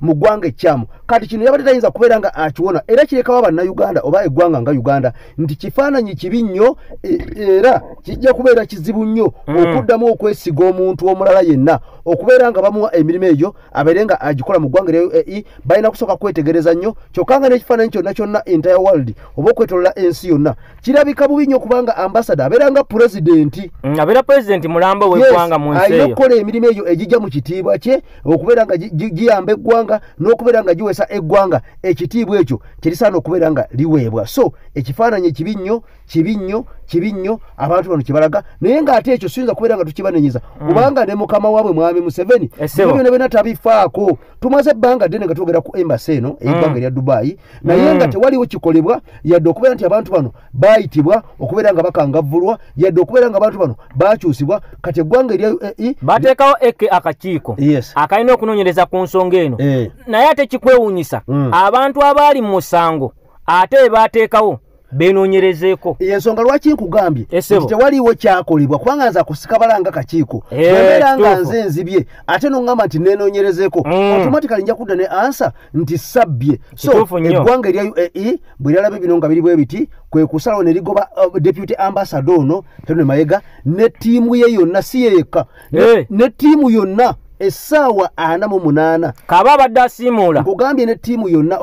Speaker 3: Mu ggwanga ekyamu. Kati kino yabadde tayinza kubeera nga akiwona. Era kirekawo bannayuganda oba eggwanga nga uganda nti kifaananyi kibi nnyo e- era kijja kubeera kizibu nnyo okuddamu okwesiga omuntu omulala yenna. Okubeera nga bamuwa emirimu egyo abeere nga agikola mu ggwanga erya uae balina kusooka kwetegereza nnyo. Kyokka nga n'ekifaananyi kyonna kyonna entire world oba okwetolola ensi yonna kirabika bubi nnyo kubanga ambasada abeera nga pulezidenti
Speaker 2: Mm, abeera pulezidenti mulambo w'eggwanga mu nsi eyo
Speaker 3: okukola emirimu egyo egijja mu kitiibwa kye okubeera nga gi- gi- giyamba eggwanga n'okubeera nga giweesa eggwanga. Ekitiibwa ekyo kirisaana okubeera nga liweebwa. So ekifaananyi kibi nnyo kibi nnyo kibi nnyo abantu bano kyebalaga naye ng'ate ekyo siyinza kubeera nga tukibanenyiza. Kubanga ne mukama waabwe mwami museveni
Speaker 2: Essebo.
Speaker 3: byona byona tabifaako. Tumaze ebbanga ddene nga twogera ku embasi eno ey'eggwanga erya dubayi naye nga tewaliwo kikolebwa yadde okubeera nti abantu bano baayitibwa okubeera nga bakangavvulwa yadde okubeera nga abantu bano bakyusibwa. Kati eggwanga erya uae
Speaker 2: bateekawo eke akakiiko akalina okunoonyereza ku nsonga eno.
Speaker 3: Eh.
Speaker 2: naye ate kikwewuunyisa
Speaker 3: Mm.
Speaker 2: abantu abaali mu musango ate be baateekawo beenoonyerezeeko
Speaker 3: yensonga lwaki nkugambye? Nti tewaliiwo kyakolebwa kubanga nze akusika balanga kakiiko.
Speaker 2: Eh,
Speaker 3: bwebeera nga nze nzibye ate noŋŋamba nti nenoonyerezeeko.
Speaker 2: Mm.
Speaker 3: automatically nja kudda ne ansa nti sabbye. So eggwanga erya uae bwe lyalaba bino nga biri bwe biti kwe kusalawo ne ligoba uh, deputy ambassador ono tene mayega ne ttiimu ye yonna si ye yekka. Ne-
Speaker 2: Eh.
Speaker 3: ne ttiimu yonna essaawa ana mu munaana.
Speaker 2: Kaba abadde asiimuula
Speaker 3: nkugambye ne ttiimu yonna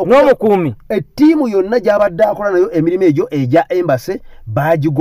Speaker 3: okuta-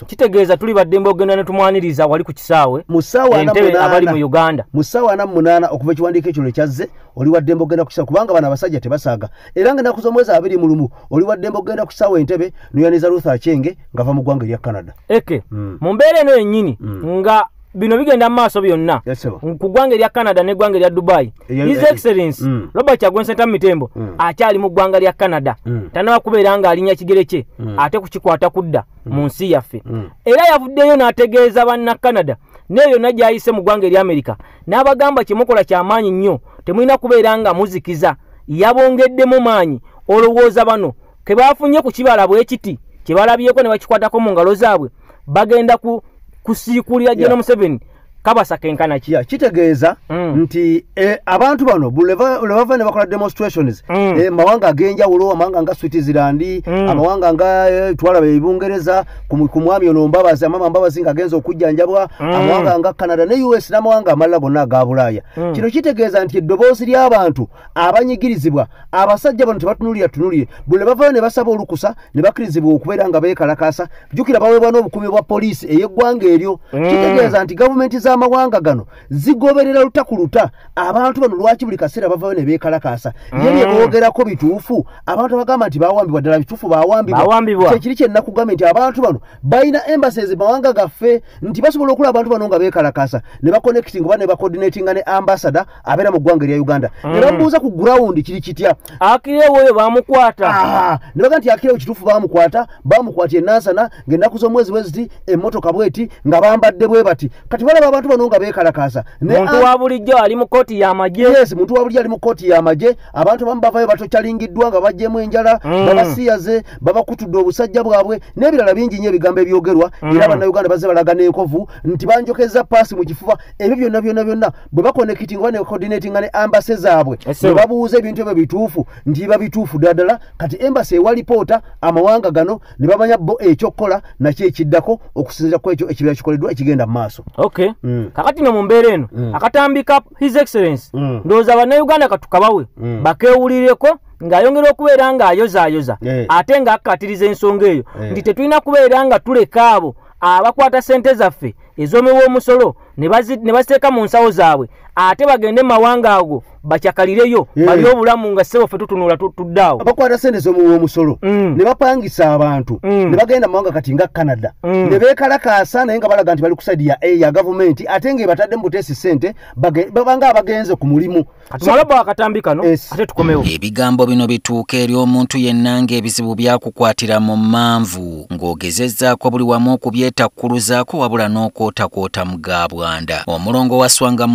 Speaker 2: n'omukuumi kitegeeza tuli baddembe ogenda ne tumwaniriza wali ku kisaawe
Speaker 3: mu ssaawa
Speaker 2: abali mu
Speaker 3: munaana
Speaker 2: uganda.
Speaker 3: Mu ssaawa mu munaana okuva ekiwandiiko ekyo lwekyazze oli waddembe ogenda ku kisaawe kubanga bano abasajja tebasaaga. Era nga ennaku z'omwezi abiri mu lumu oli waddembe ogenda ku kisaawe entebe noyaniza ruth achenge ng'ava mu ggwanga erya canada.
Speaker 2: Eke
Speaker 3: Mm.
Speaker 2: mu mbeera eno yennyini nga bino bigenda mu maaso byonna
Speaker 3: Yes, sir.
Speaker 2: ku ggwanga erya canada n'eggwanga erya dubai his excellence
Speaker 3: mm.
Speaker 2: robert kyagwensenta mitembo
Speaker 3: Mm.
Speaker 2: akyali mu ggwanga lya canada
Speaker 3: Mm.
Speaker 2: tanaba kubeera ng'alinnya kigere kye
Speaker 3: Mm.
Speaker 2: ate kukikwata kudda mu nsi yaffe
Speaker 3: Mm.
Speaker 2: era yavuddeyo n'ategeeza banna canada neyo yonna gy'ayise mu ggwanga erya amerika n'abagamba kyemukola kyamaanyi nnyo temulina kubeera nga muzikiza yabongeddemu maanyi olowooza bano ke bafunye ku kibala bwe kiti kye balabyeko ne bakikwatako mu ngalo zaabwe bagenda ku kusiikulira jeno museveni kabasa kenkana ki
Speaker 3: ya kitegeeza
Speaker 2: Mm.
Speaker 3: nti eh, abantu bano bu- lwe ba- lwe bava ne bakola demonstrations
Speaker 2: Mm.
Speaker 3: eh, mawanga ag'enjawulo amawanga nga switzerland
Speaker 2: Mm.
Speaker 3: amawanga nga eh, twalaba ebungereza ku mwami ono mbabazi amama mbabazi ng'agenza okujjanjabwa
Speaker 2: Mm.
Speaker 3: amawanga nga canada ne us n'amawanga amalala gonna aga bulaaya
Speaker 2: Mm.
Speaker 3: kino kitegeeza nti eddoboozi ly'abantu abanyigirizibwa abasajja bano tebatunulira tunulire buli bavayo ne basaba olukusa ne bakkirizibwa okubeera nga beekalakaasa jjukira baweebwa n'obukuumi bwa poliisi ey'eggwanga eryo
Speaker 2: Mm.
Speaker 3: kitegeeza nti gavumenti z'amawanga gano zigoberera luta ku luta. Abantu bano lwaki buli kaseera bavayo ne beekalakaasa? Ye bye boogerako bituufu abantu bagamba nti bawambibwa ddala bituufu bawambibwa. Kyekiri kyenakugambye nti abantu bano balina embases mawanga gaffe nti basobola okulaba abantu bano nga beekalakaasa. Ne bakonecting oba ne bacoordinatinga ne ambasada abeera mu ggwanga erya uganda. Ne bamubuuza ku gurawundi kiri kitya.
Speaker 2: Akirewo oyo bamukwata
Speaker 3: ne baga nti akirewo kituufu bamukwata bamukwata enansana ng'ennaku z'omwezi bwe ziti emmotoka bweti nga bambadde bwe bati. Kati balaba abantu bano nga beekalakaasa. Ne
Speaker 2: muntu
Speaker 3: am-
Speaker 2: wa bulijjo ali mu kooti y'amagye
Speaker 3: yes muntu wabuli ali mu kooti y'amagye abantu abamu bavayo batokyalingiddwa nga bajjemu enjala
Speaker 2: Mm.
Speaker 3: babasiyaze babakutudde obusajja bwabwe n'ebirala bingi nnyo ebigambo ebyogerwa. Era bannayuganda bazze balaga n'enkovu nti banjokeza paasi mu kifuba. Ebyo byonna byonna byonna bwe bakonekitinga oba ne coordinatinga ne ambase zaabwe ne babuuza ebintu ebyo bituufu nti biba bituufu ddala. Kati embasi ewa lipoota amawanga gano ne bamanya bo ekyokukola nakyo ekiddako okusinziira ku ekyo ekibira kikoleddwa ekigenda mu maaso.
Speaker 2: Okay.
Speaker 3: Mm.
Speaker 2: Kakati no mu mbeera eno akatambika his excellence
Speaker 3: Mm.
Speaker 2: ndowooza bannayuganda katukabawe
Speaker 3: Mm.
Speaker 2: bakewulireko ng'ayongera okubeera ng'ayozaayoza
Speaker 3: Eh.
Speaker 2: ate ng'akatiriza ensonga eyo
Speaker 3: Eh.
Speaker 2: nti tetulina kubeera nga tuleka abo abakwata sente zaffe ez'omuw'omusolo ne bazi- ne baziteeka mu nsawo zaabwe ate bagende mawanga ago bakyakalireyo balye obulamu nga ssebo ffe tutunula tu- tudde awo
Speaker 3: abakwata sente z'omuwa omusolo
Speaker 2: Mm.
Speaker 3: ne bapangisa abantu
Speaker 2: Mm.
Speaker 3: ne bagenda mawanga kati nga canada
Speaker 2: Mm.
Speaker 3: ne beekalakaasa naye nga balaga nti bali ku saidi ya a ya gavumenti ate ng'ebatadde mu buteesi sente bage- babanga abagenze ku mulimu
Speaker 2: katumale bwa akatambi kano
Speaker 3: Yes.
Speaker 2: ate tukomewo
Speaker 6: ebigambo bino bituuka eri omuntu yenna ng'ebizibu byakukwatira mu manvu ng'ogezezzaako buli wamu okubyetakkuluzaako wabula n'okwotakwota mu gaabwanda omulongo wa swanga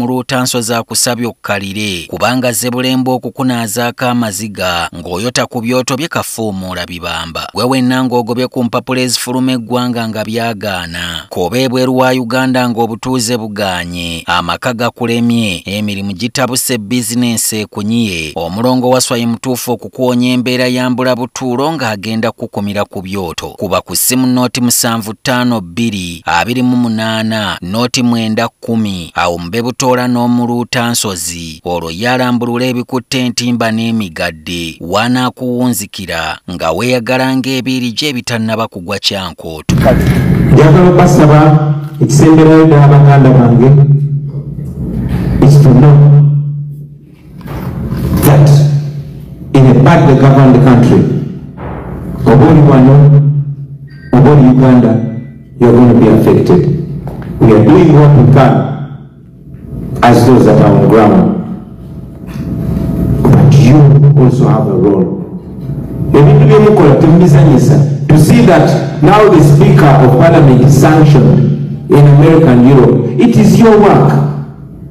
Speaker 6: luutanso zaakusabye okkalire kubanga zebulembe okukunaazaako amaziga ng'oyota ku byoto bye kafuumuula bibamba gwe wenna ng'ogobye ku mpapula ezifuluma eggwanga nga byagaana koba ebweru wa uganda ng'obutuuze bugaanye amaka gakulemye emirimu gitabuse bizinensi ekunyiye omulongo waswa ye mutuufu okukuwonya embeera yambula butuulo ng'agenda kukumira ku byoto. Kuba ku ssimu nooti musanvu ttaano bbiri abiri mu munaana nooti mwenda kkumi awo mube butoola n'omuluuta nsozi olwo yalambulula ebikutte entimba n'emigadde. Wanaakuwunzikira nga weeyagala ng'ebiiri gye ebitannaba kugwa kyankooto.
Speaker 7: Njagala okubasaba ekisemberayo ddala baganda bange know that in a badly governed country oba oli wano oba oli uganda you're going to be affected. We are doing what we can as those that are on ground. But you also have a role. Ebintu byemukola temubizanyisa to see that now the speaker of parliament is sanctioned in america and europe it is your work.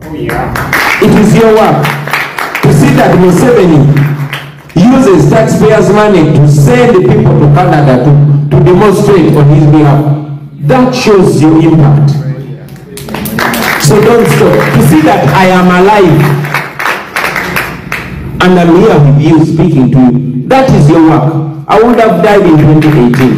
Speaker 7: Oh, yeah. it is your work. To see that museveni uses taxpayers money to send the people to canada to, to demonstrate on his behalf. That shows your impact so don't stop to see that i am alive and I'm here with you speaking to you. That is your work. I would have died in 2018.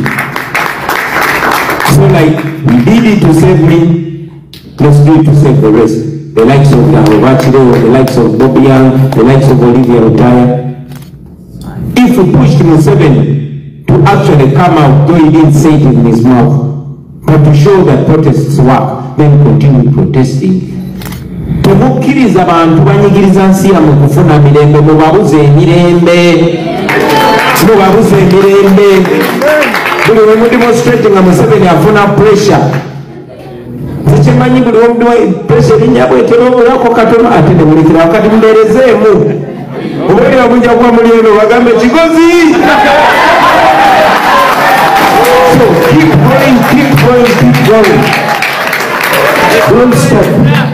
Speaker 7: So like, we did it to save me, let's do it to save the rest. The likes of Yahovachile, the likes of Bobby Young, the likes of Olivia Rutaya. If we pushed Museveni to actually come out, though he didn't say it in his mouth, but to show that protests work, then continue protesting. temukkiriza bantu banyigiriza nsi yammwe kufuna mirembe mubabuze emirembe. Mubabuze emirembe. Buli we mudemonstrate nga museveni afuna pressure. Zekimanyi buli pressure erinnya bwetera obulako katono ate nemulikira wakati mubeerezeemu obaolira mujja kuba muli eno bagambe kigozi! So keep going keep going keep going don't stop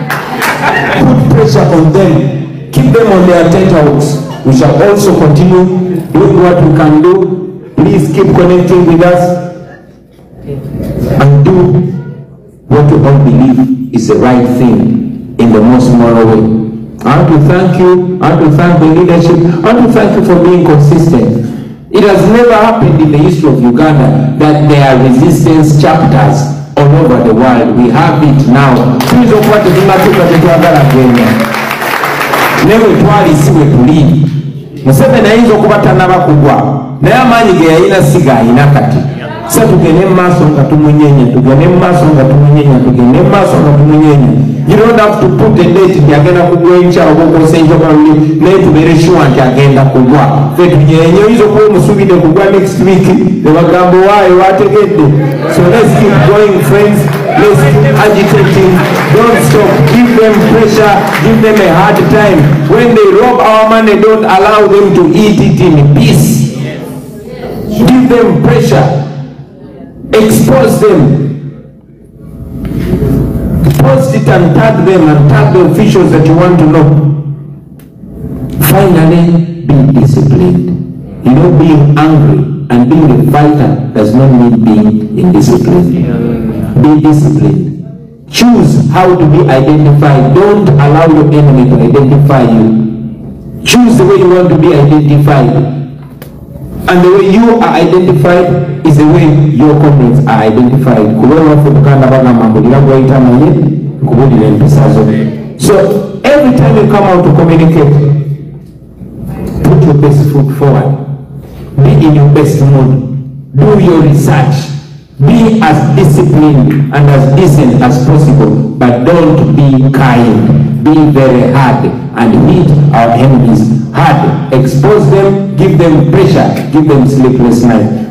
Speaker 7: put pressure on them, keep them on their tenterhooks. We shall also continue doing what we can do. Please keep connecting with us and do what we all believe is the right thing in the most moral way. I want to thank you. I want to thank the leadership. I want to thank you for being consistent. It has never happened in the history of Uganda that there are resistance chapters all over the world. We have it now. tuyinza okuba tetwagala genda naye bwe tuli museveni ayinza okuba tanaba kugwa naye amaanyi ge yalina kati. Se tugende mu nga tumunyenya tugende mu nga tumunyenya tugende mu nga tumunyenya you don't have to put date agenda kugwa naye tubeere sure nti agenda kugwa fe tunyenye oyinza okuba omusuubidde kugwa next week ne bagamba waayo wategedde so let's keep going friends. Let's keep agitating don't stop. Give them pressure. Give them a hard time. When they rob our money don't allow them to eat it in peace. Give them pressure. Expose them. Post it and tag them and tag the officials that you want to know. Finally, be disciplined. You know, being angry and being a fighter does not mean being indisciplined. Yeah. Be disciplined. Choose how to be identified. Don't allow your enemy to identify you. Choose the way you want to be identified. And the way you are identified is the way your comrades are identified. So every time you come out to communicate, put your best foot forward. Be in your best mood. Do your research. Be as disciplined and as decent as possible, but don't be kind. Be very hard and hit our enemies hard. Expose them, give them pressure, give them sleepless night.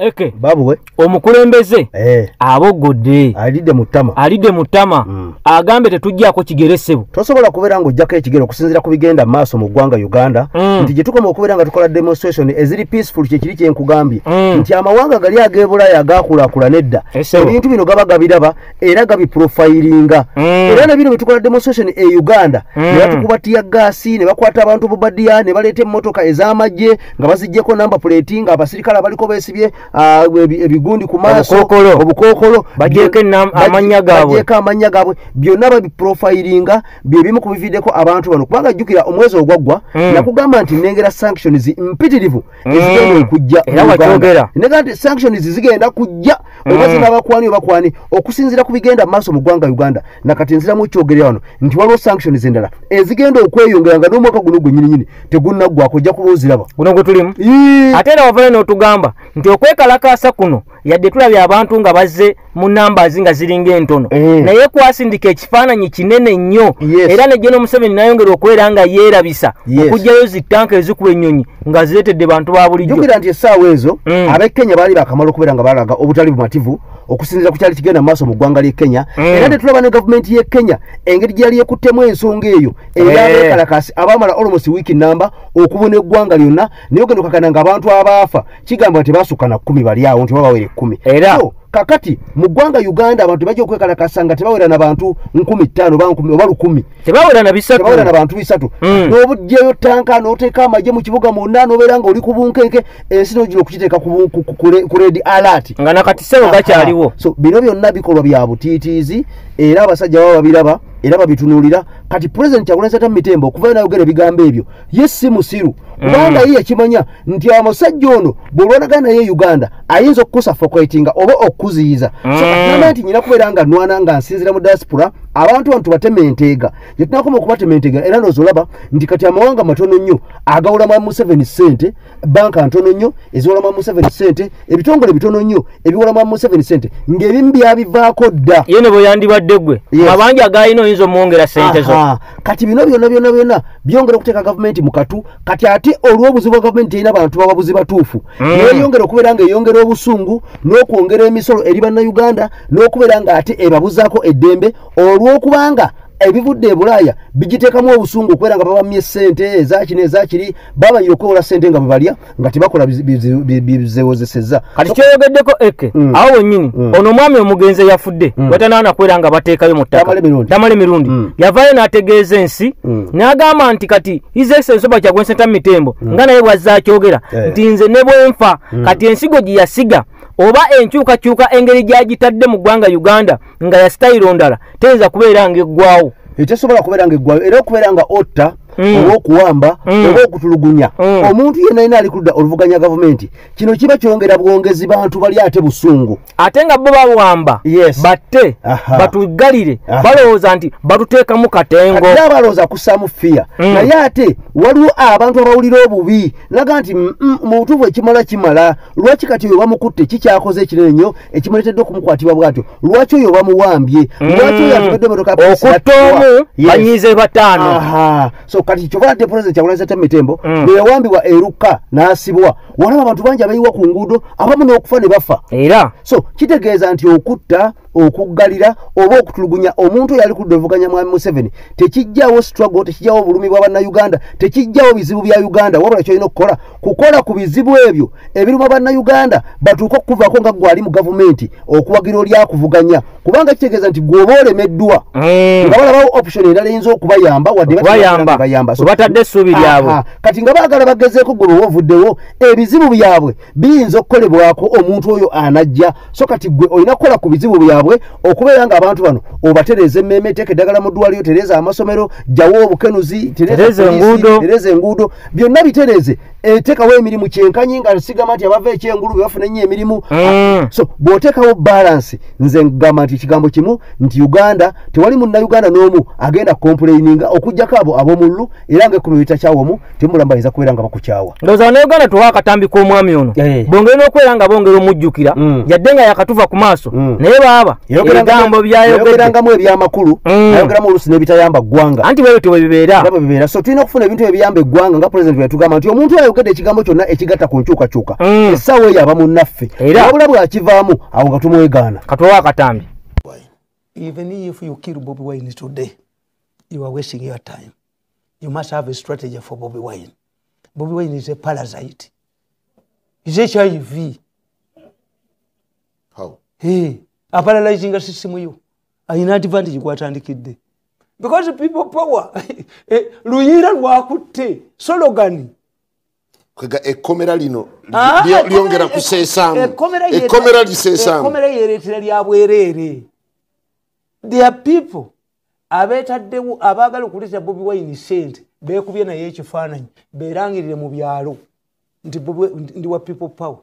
Speaker 2: Eke
Speaker 3: babuwe
Speaker 2: omukulembeze
Speaker 3: eh,
Speaker 2: abogodde
Speaker 3: alidde mu ttama
Speaker 2: alidde mu ttama
Speaker 3: Mm.
Speaker 2: agambe tetuggyako kigeresebo
Speaker 3: tosobola kubeera ng'ojjako ekigero okusinziira ku bigenda mu maaso mu ggwanga uganda
Speaker 2: Mm.
Speaker 3: nti gye tukoma okubeera nga tukola demonstration eziri peaceful kyekiri kyenkugambye
Speaker 2: Mm.
Speaker 3: nti amawanga gali ag'ebulaaya agaakulakula nedda ebintu bino gaba gabiraba era gabiprofiringa
Speaker 2: Mm.
Speaker 3: era na bino bwe tukola demonstration e uganda
Speaker 2: Mm.
Speaker 3: ne batukuba tiya gaasi ne bakwata abantu bubadiya ne baleeta emmotoka ez'amagye nga baziggyeko namba puleti nga abasirikale abaliko beesibye ebi- ebigundi ku maaso
Speaker 2: Obukookolo. Bagyeko amannya gaabwe.
Speaker 3: byonna babiprofiringa byebimu ku bividdeko abantu bano kubanga jjukira omwezi ogwaggwa
Speaker 2: Mm.
Speaker 3: nakugamba nti nengera sanctions mpitirivu ezigenda okujja
Speaker 2: Era wakyogera.
Speaker 3: nega nti sanctions zigenda kujja oba
Speaker 2: Mm.
Speaker 3: zinabakwani obakwani okusinziira ku bigenda mu maaso mu ggwanga uganda. Nakati nziramu kyogerera wano nti waliwo sanctions endala. Ezigenda okweyongera nga n'omwaka guno gwennyininyini tegunnaggwako ojja kuba oziraba
Speaker 2: guno gwe tulimu. Ate era wavayo n'otugamba nti okwekalakaasa kuno yadde tulabye abantu nga bazze mu nambaazi nga ziringa entono
Speaker 3: Eh.
Speaker 2: naye kwasindika ekifaananyi kinene nnyo. Era nejje n'omuseveni nayongera okubeera nga yeerabisa okugjayo zitanka ezikuba ennyonyi nga zireetedde bantu ba bulijjo
Speaker 3: jjukira nti essaawa ezo
Speaker 2: Mm.
Speaker 3: ab'e kenya baali bakamala okubeera nga balaga obutali bumativu okusinziira ku kyali kigenda maaso mu ggwanga ly'e kenya.
Speaker 2: Mm.
Speaker 3: era ne tulaba ne gavumenti y'e kenya engeri gye yali ekuttemu ensonga eyo.
Speaker 2: Eh.
Speaker 3: abeekalakasi abaamala almost wiiki namba okubona eggwanga lyonna naye ogenda okakana nga abantu abaafa kigamba nti baasukka na kkumi bali awo nti babawera ekkumi.
Speaker 2: Era.
Speaker 3: So, kakati mu ggwanga uganda abantu bajja okwekalakasa nga tebawera na bantu nkumi ttaano oba lukumi.
Speaker 2: Tebawera na
Speaker 3: bantu bisatu.
Speaker 2: Mm.
Speaker 3: n'obugyeyo tanka n'oteeka amagye mu kibuga mwonna n'obeera ng'oli ku bunkenke ensi n'ogira okukiteeka ku redi alert.
Speaker 2: Nga nakati ssebo gakyaliwo
Speaker 3: so bino byonna bikolwa bya butiitiizi era abasajja baba babiraba era babitunuulira. Kati pulezidenti kyakulanisa ta mitembo okuvayo nayogera ebigambo ebyo. Ye si musiru kubanga ye yakimanya nti omusajja ono bwolwanagana naye uganda ayinza okukusafokaitinga oba okukuziyiza so katinama nti nyina kubeera nga nwana nga nsinzira mu diaspora abantu bano tubatema enteega gyetunakoma okubatema enteega era nozolaba nti kati amawanga matono nnyo agawulamu museveni sente banka ntono nnyo eziwulamu museveni sente ebitongole bitono nnyo ebiwulamu museveni sente ng'ebimu byabivaako dda.
Speaker 2: Ye ne bwe yandibadde gwe
Speaker 3: Yes.
Speaker 2: mabanja gaalina oyinza omwongera sente zo.
Speaker 3: Kati bino byonna byonna byonna byongera okuteeka gavumenti mu katu kati ate olw'obuzibu bwa gavumenti terina bantu bawabuzi batuufu? Neyongera okubeera nga eyongera obusungu n'okwongera emisolo eri bannayuganda n'okubeera nga ate ebabuzaako eddembe olw'okubanga ebivudde e bulaaya bigiteekamu obusungu okubeera nga babamye esente ezakino ezakiri bamanyire okwewola sente nga bwe balya nga tebakola bizi- bizi- bi- bizewozeseza
Speaker 2: kati kyoyogeddeko eke
Speaker 3: Mm.
Speaker 2: awo wennyini
Speaker 3: Mm.
Speaker 2: ono omwami omugenzi eyafudde watanaana kwera nga bateekayo mu ttaka
Speaker 3: Tamala emirundi. Mm.
Speaker 2: yavaayo n'ategeeza ensi
Speaker 3: Mm.
Speaker 2: n'agamba nti kati excellency oba kyagwensenta mu mitembo nga naye bwazza akyogera
Speaker 3: Eh.
Speaker 2: nti nze ne bwenfa kati ensigo gye yasiga oba enkyukakyuka engeri gyagitadde mu ggwanga uganda nga ya sitayiro ndala teyinza kubeera ng'eggwawo
Speaker 3: etesobola kubeera nga eggwayo era okubeera nga otta. Oba okuwamba
Speaker 2: Mm.
Speaker 3: oba okutulugunya
Speaker 2: Mm.
Speaker 3: omuntu yenna yina ali kudda oluvuganya gavumenti kino kiba kyongera bwongezi bantu bali ate busungu.
Speaker 2: Ate nga bo bawamba batte batugalire balowooza nti batuteekamu katengo.
Speaker 3: Ate abalowooza kussaamu fiya
Speaker 2: Mm.
Speaker 3: naye ate waliwo abantu abawulira obubi naga nti "Mm, mm, mu butuufu ekimala kimala. Lwaki kati oyo bamukutte kikyakoze ekinene nnyo ekimuletedde okumukwatibwa bwatyo? Lwaki oyo bamuwambye lwaki oyo atubedde emotoka
Speaker 2: okutta omu banyize bataano.
Speaker 3: So kati kyova ate pulezidenti yakulanisa ta mitembo
Speaker 2: Mm.
Speaker 3: bwe yawambibwa eruka n'asibwa. Walaba abantu bangi abayiwa ku nguudo abamu n'okufa ne bafa.
Speaker 2: Era?
Speaker 3: So kitegeeza nti okutta okuggalira oba okutulugunya omuntu oyo ali kudda ovuganya mwami museveni tekijjawo struggle tekijjawo obulumi bwa bannayuganda tekijjawo bizibu bya uganda wabula kyolina okukola kukola ku bizibu ebyo ebiruma bannayuganda batuuke okukuvaako nga gwe ali mu gavumenti okuwagira oli akuvuganya kubanga kitegeeza nti gweoba olemeddwa
Speaker 2: Mm.
Speaker 3: nga balabawo option endala eyinza okubayamba wadde
Speaker 2: Okubayamba.
Speaker 3: bayamba
Speaker 2: We batadde essuubi lyabwe.
Speaker 3: Aha. kati nga baagala bagezeeko gwe bwewovuddewo ebizibu byabwe biyinza okukolebwako omuntu oyo anajja so kati gwe olina kukola ku bizibu byabwe okubeera nga abantu bano obatereeza emmeeme teeka eddagala mu ddwaliro tereeza amasomero jjawo obukenuzi
Speaker 2: Tereeza enguudo.
Speaker 3: byonna bitereeze eteekawo emirimu kyenkanyi nga sigamba nti abava ekyengulu bebafuna ennyo emirimu
Speaker 2: Mm.
Speaker 3: so bw'oteekawo balansi nze ngamba nti ekigambo kimu nti uganda tewali munnayuganda n'omu agenda kompulaininga okugjako abo ab'omululu era ngaekumi bitakyawomu temulamba bayinza kubeera nga bakukyawa
Speaker 2: ndowooza bannayuganda tuwa akatambi k'omwami ono
Speaker 3: Eh.
Speaker 2: bongere n'okubeera nga bongera omujjukira
Speaker 3: Mm.
Speaker 2: yadde nga yakatuva ku maaso
Speaker 3: Mm.
Speaker 2: naye baaba ebigambo byayogedde
Speaker 3: yayogerangamu ebyamakulu
Speaker 2: Mm.
Speaker 3: ayogeramu oluusi n'ebitayamba ggwanga
Speaker 2: anti bwebyo tebwe bibeera
Speaker 3: era bwe bibeera so tulina okufuna ebintu ebiyamba eggwanga nga pulezidenti bwe yatugamba nti omuntu ayogedde ekigambo kyonna ekigatta ku nkyukakyuka
Speaker 2: Mm.
Speaker 3: essaawa eyo aba munnaffe
Speaker 2: Era-
Speaker 3: wabula bw'akivaamu awo nga tumwegaana
Speaker 2: katuwa akatambi
Speaker 8: even if you kill Bobby Wine today, you are wasting your time. You must have a strategy for Bobby Wine. Bobby Wine is a parasite. He's HIV.
Speaker 9: How?
Speaker 8: Hey, a paralyzing system you. ayina advantage gwatandikidde because people power. Eh, luyiira lwakutte. Sologani.
Speaker 9: Ekkomera lino
Speaker 8: Ah,
Speaker 9: lyongera
Speaker 8: ekkomera
Speaker 9: liseesaamu
Speaker 8: ekkomera yeereetera lya bwereere. There are people abeetaddewo abaagala okuleeta bobi wine sente beekubye naye ekifaananyi beerangirire mu byalo. Nti wa people power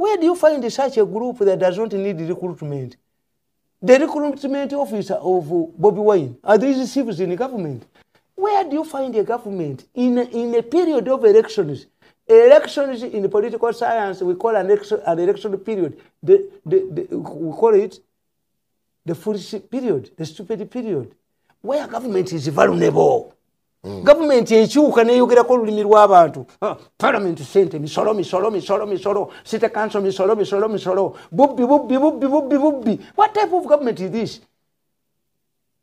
Speaker 8: where do you find such a group that does not need recruitment the recruitment officer of Bobby Wine are these civils in the government. Where do you find a government in a, in a period of elections? Elections in political science we call an election, an election period. The, the, the, we call it the foolish period, the stupid period, where government is vulnerable. Gavumenti ekyuka neyogerako olulimi lw'abantu. Ah, parliament sente misolo misolo misolo misolo city council misolo misolo misolo. Bubbi bubbi bubbi bubbi bubbi. What type of government is this?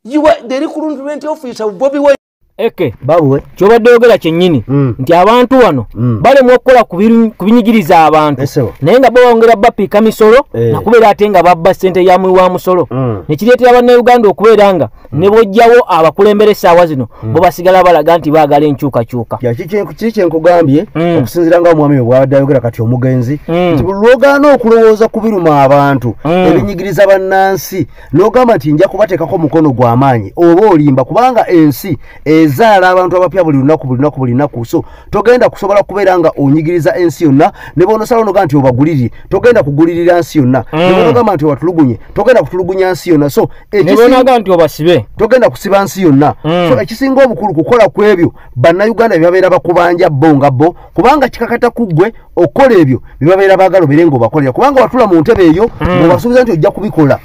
Speaker 8: You are the recruitment officer of Bobby Wine.
Speaker 2: Eke
Speaker 3: babuwe
Speaker 2: kyobadde oyogera kyennyini
Speaker 3: Mm.
Speaker 2: nti abantu wano
Speaker 3: Mm.
Speaker 2: balemwa okukola ku binyigiriza abantu. Naye nga bawongera bapiika misolo
Speaker 3: Eh.
Speaker 2: nakubeera ate nga babba ssente ya muwi wa musolo.
Speaker 3: Mm.
Speaker 2: nekireetera bannayuganda okubeera nga ne bojjawo abakulembera essaawa zino bo basigala balaga nti baagala enkyukakyuka
Speaker 3: kiki kiki kyenkugambye
Speaker 2: Mm.
Speaker 3: okusinziira nga omwami we bwabadde ayogera kati omugenzi
Speaker 2: Mm.
Speaker 3: nti buli lwogaana okulowooza ku biruma abantu ebinyigiriza bannansi n'ogamba nti nja kubateekako omukono gw'amaanyi oba olimba kubanga ensi ezaala abantu abapya buli lunaku buli lunaku buli lunaku so togenda kusobola kubeera nga onyigiriza ensi yonna ne bonosala onoga nti obagulirire togenda kugulirira nsi yonna ne
Speaker 2: Mm.
Speaker 3: bonogamba nti obatulugunye togenda kutulugunya nsi yonna so
Speaker 2: ne
Speaker 3: ekisi-
Speaker 2: bonaga nti obasibe
Speaker 3: togenda kusiba nsi yonna.
Speaker 2: Mm.
Speaker 3: so ekisinga obukulu kukola ku ebyo bannayuganda byebabeera bakubanja bo nga bo kubanga kikakata ku ggwe okukola ebyo byebabeera baagala obeere ngaobakolera kubanga watula mu ntebe eyo
Speaker 2: Mm.
Speaker 3: ng'obasuubiza nti ojja kubikola.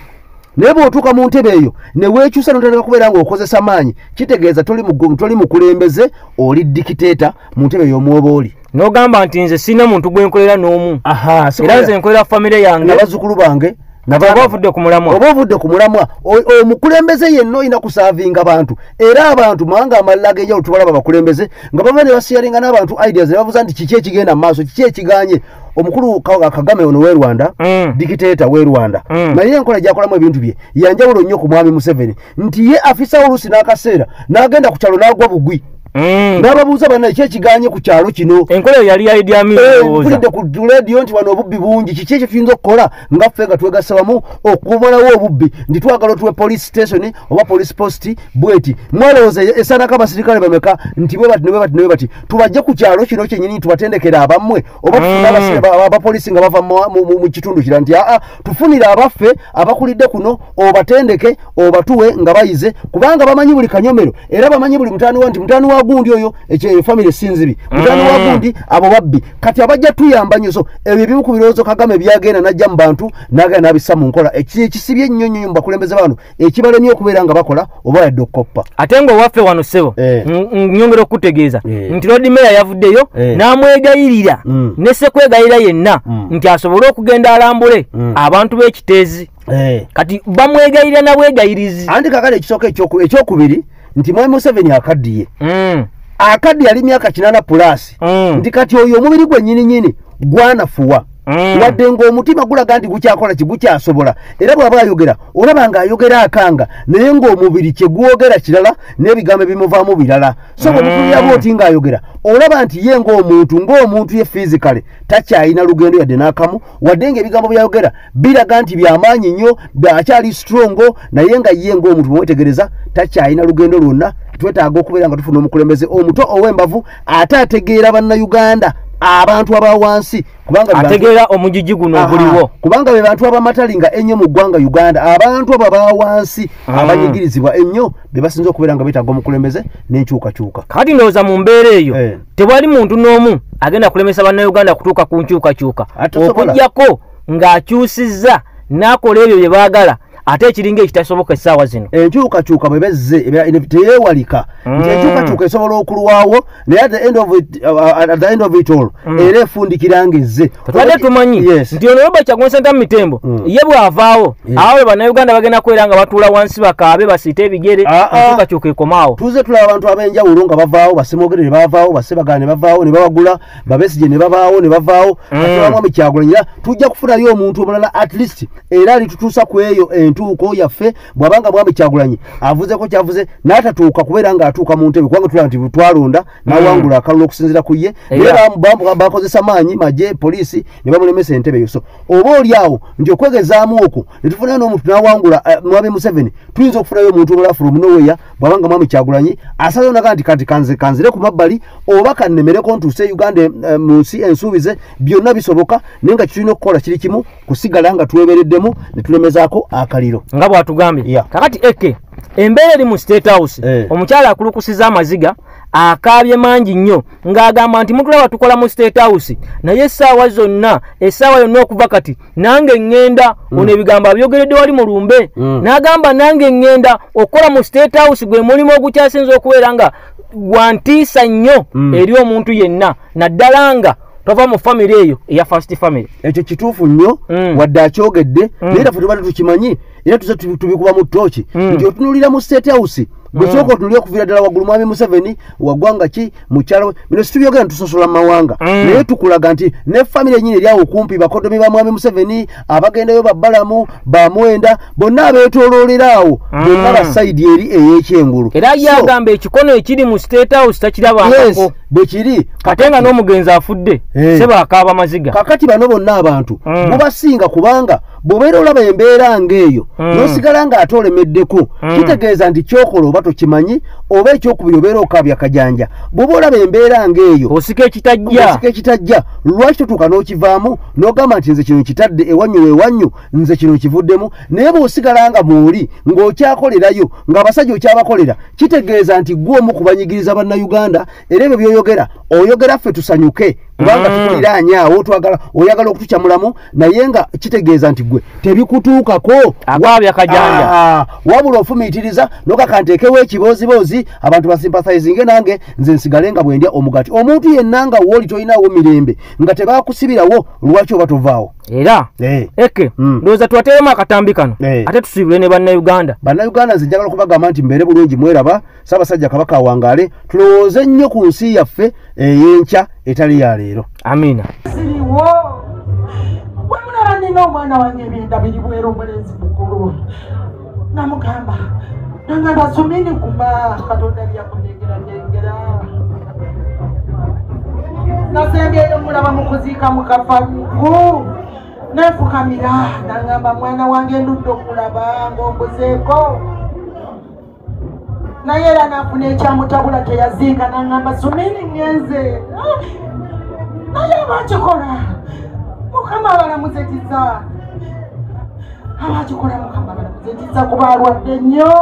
Speaker 3: Naye bw'otuuka mu ntebe eyo ne weekyusa notandika kubeera ng'okozesa maanyi kitegeeza toli mukulembeze oli dikiteeta mu ntebe ey'omwoba oli
Speaker 2: n'ogamba nti nze sirina muntu gwe nkolera n'omu. Era nze nkolera famire yange.
Speaker 3: Nabazzukulu bange
Speaker 2: oba ovudde ku mulamwa
Speaker 3: omukulembeze yenna olina kusaavinga bantu era abantu mawanga amalala ag'enjawulo tubalaba abakulembeze nga bava ne basiyaringa n'abantu ideas ne babuuza nti kiki ekigenda mu maaso kiki ekiganye omukulu Ka- kagame ono w'e rwanda
Speaker 2: Mm.
Speaker 3: dikiteeta w'e rwanda
Speaker 2: Mm.
Speaker 3: naye enkola gyakolamu ebintu bye yanjawulo nnyo ku mwami museveni nti ye afisawo oluusi n'akaseera n'agenda ku kyalo n'agwa bugwi. N'ababuuza banna ki ekiganye ku kyalo kino?
Speaker 2: Enkola eyo yali yali
Speaker 3: Eh, ku lediyo nti wano obubbi bungi kiki ekyo tuyinza okukola? Nga ffe nga twegasa wamu okubolawo obubbi nti twagala otuwe police station oba police post bweti mwalowooza esaanako abasirikale bameka? Nti bwe bati ne bwe bati ne bwe bati tubajje ku kyalo kino kyenyini tubatendekere abammwe oba
Speaker 2: Mm.
Speaker 3: ba- abapolisi nga bava mu- kitundu kira nti aa tufunire abaffe abakulidde kuno obatendeke obatuwe nga bayize kubanga bamanyi buli kanyomero era bamanyi buli mutaani wa nti mutaani wa gundi oyo ekyo famire sinzibi mutaani wa
Speaker 2: Mm.
Speaker 3: gundi abo babbi kati abajja tuyamba nnyo so ebyo ebimu ku birowoozo kagame byagenda najja mu bantu n'agenda n'abissa mu nkola Eki- ekisibye ennyo nnyo mu bakulembeze bano ekibalemye okubeera nga bakola oba yadde okukoppa
Speaker 2: ate ng'owaffe wano ssebo
Speaker 3: Eh.
Speaker 2: nyongera okukutegeeza
Speaker 3: Eh.
Speaker 2: nti lodi meya yavuddeyo
Speaker 3: Eh.
Speaker 2: n'amwegayirira
Speaker 3: Mm.
Speaker 2: ne sekwegayirira yenna
Speaker 3: Mm.
Speaker 2: nti asobole okugenda alambule
Speaker 3: Mm.
Speaker 2: abantu b'ekiteezi
Speaker 3: Eh.
Speaker 2: kati bamwegayirira na bwegayirizi
Speaker 3: anti kakale ekisooka ekyoku- ekyokubiri nti mwami museveni akaddiye
Speaker 2: Mm.
Speaker 3: akaddi yali myaka kinana pulasi
Speaker 2: Mm.
Speaker 3: nti kati oyo omubiri gwe nnyininyini gwanafuwa. Wadde ng'omutima gulaga nti gukyakola kigukyasobola era bw'aba ayogera olaba ng'ayogera akanga naye ng'omubiri kyegwogera kirala n'ebigambo ebimuvaamu birala. So bwe
Speaker 2: Mm.
Speaker 3: mutuulira bwoti ng'ayogera olaba nti ye ng'omuntu ng'omuntu ye fizikale takyalina lugendo yadde n'akamu wadde ng'ebigambo byayogera biraga nti byamaanyi nnyo akyali strongo naye nga ye ng'omuntu bwewetegereza takyalina lugendo lwonna. Twetaaga okubeera nga tufuna omukulembeze omuto ow'embavu ate ategeera bannayuganda abantu aba wansi kubanga be bantu-
Speaker 2: ategeera omugigi guno oguliwo.
Speaker 3: kubanga be bantu abamatalinga ennyo mu ggwanga uganda. Abantu abo aba wansi
Speaker 2: Mm.
Speaker 3: abanyigirizibwa ennyo be basinza okubeera nga beetaaga omukulembeze n'enkyukakyuka.
Speaker 2: Kati ndowooza mu mbeera eyo
Speaker 3: Eh.
Speaker 2: tewali muntu n'omu agenda kulemesa bannayuganda kutuuka ku nkyukakyuka. Okugjako ng'akyusizza n'akola ebyo bye baagala ate ekiringa ekitasoboka essaawa zino.
Speaker 3: Enkyukakyuka bwe bezze teyeewalika nti
Speaker 2: Mm.
Speaker 3: enkyukakyuka esobola okulwawo naye at the end of it, uh, all era efundikira ng'ezze.
Speaker 2: Tubadde tumanyi. Nti ono robert kyagunsenta mu mitembo
Speaker 3: Mm.
Speaker 2: ye bw'avaawo awo we bannayuganda bagenda kwera nga batuula wansi bakaabe basiite ebigere
Speaker 3: Ah, ah.
Speaker 2: enkyukakyuka ekomaawo.
Speaker 3: Tuze tulaba abantu ab'enjawulo nga bavaawo basemogere ne bavaawo basebagala ne bavaawo ne babagula babesije ne babaawo ne bavaawo. Atulamu ekyagulanyi era tujja kufunayo omuntu omulala at least era alitutuusa ku eyo entuuko yaffe bw'abanga mwami kyagulanyi avuzeko kyavuze n'atatuuka kubeera ng'atuuka mu ntebe kubanga tulaba nti twalonda n'awangula akalulu okusinziira ku ye. Naye bakozesa maanyi magye poliisi ne bamulemesa entebe eyo. So oba oli awo nti okwegezaamu okwo ne tufunayo n'omuntu n'awangula eh, mwami museveni tuyinza okufunayo omuntu omulala from nowhere bw'abanga mwami kyagulanyi asazeyo naga nti kati kanze kanzire ku mabbali oba kannemereko ntuuse uganda eh, mu nsi ensuubize byonna bisoboka naye nga kitulina okukola kiri kimu kusigala nga twebereddemu ne tulemezaako akaliro
Speaker 2: nga bw'atugambye
Speaker 3: Yeah.
Speaker 2: kakati eke embeera eri mu state house
Speaker 3: Eh.
Speaker 2: omukyala akulukusiza amaziga akaabye mangi nnyo ng'agamba nti mutulaba tukola mu state house naye essaawa zonna essaawa yonna okuva kati nange ŋŋenda ono ebigambo abyogeredde wali mu lumbe
Speaker 3: Mm.
Speaker 2: n'agamba nange ŋŋenda okukola mu state house gwe mulimu ogukyasinza okubeera nga gwantiisa nnyo
Speaker 3: Mm.
Speaker 2: eri omuntu yenna naddala nga tova mu famire eyo eya first family
Speaker 3: ekyo kituufu nnyo
Speaker 2: Mm.
Speaker 3: wadde akyogedde naye taffe tubadde tukimanyi era tuze tubi- tubikuba mu ttooki
Speaker 2: Mm.
Speaker 3: nti otunulira mu state house bwesooka otunuli okuviira ddala waggulu mwami museveni waggwanga ki? Mukyalo bino situbyogera ntusosola mu mawanga. Naye tukulaga nti ne famire enyini eryawo okumpi bakodomi ba mwami museveni abagendayo babbalamu bamwenda bonna abeetooloolera awo. Bonna basayidi eri ey'ekyengulu.
Speaker 2: Era yagamba ekikono ekiri mu state house takirabangako
Speaker 3: bwe kiri
Speaker 2: ate nga n'omugenzi afudde
Speaker 3: Eh.
Speaker 2: sebaakaaba maziga
Speaker 3: kakati bano bonna abantu bubasinga kubanga bw'obeera olaba embeera ng'eyo
Speaker 2: Mm.
Speaker 3: n'osigala ng'ate olemeddeko
Speaker 2: Mm.
Speaker 3: kitegeeza nti kyokola oba tokimanyi oba ekyokubiri obeera okaabya kajanja bw'oba olaba embeera ng'eyo
Speaker 2: osika ekitajja
Speaker 3: osika ekitajja lwaki totuuka n'okivaamu n'ogamba nti nze kino nkitadde ewanyu wewanyu nze kino nkivuddemu naye bw'osigala nga mwoli ng'okyakolerayo ng'abasajja okyabakolera kitegeeza nti gwe omu kubanyigiriza bannayuganda era ebyo by'oyogera oyogera ffe tusanyuke kubanga
Speaker 2: Mm.
Speaker 3: tukuliraanyaawo twagala oyagala okutukyamulamu naye nga kitegeeza nti gwe tebikutuukako
Speaker 2: akaabya kajanja
Speaker 3: Ah, wabula ofumiitiriza nokaka nteekewo ekibooziboozi abantu basimpathizinge nange nze nsigale nga bwendya omugati omuntu yenna nga wooli tolinawo mirembe nga tebakusibirawo lwaki oba tovaawo
Speaker 2: era
Speaker 3: Eh.
Speaker 2: eke
Speaker 3: Mm.
Speaker 2: ndowooza twateeremu akatambi kano
Speaker 3: Eh.
Speaker 2: ate tusibule ne bannayuganda
Speaker 3: bannayuganda nze njagala okubagamba nti mbeere bulungi mweraba saabasajja kabaka awangaale tulowooze nnyo ku nsi yaffe ey'enkya etali ya leero.
Speaker 2: Amiina
Speaker 10: siriwo. Wemulaba nina omwana wange ebyenda biri bwera omulenzi mukulu namugamba nangamba sumini kuma katonda byakunegeranyengera nasembyeyo mulaba mukuziika mukafalugu nefukamira nangamba mwana wange ndudde okulaba ngaombuzeeko naye era nafuna ekyamutabula teyaziika nangamba sumini ngenze naye abakikola mukama abalamuzetiza abakikola mukama abalamuzetiza kuba alwadde nnyo.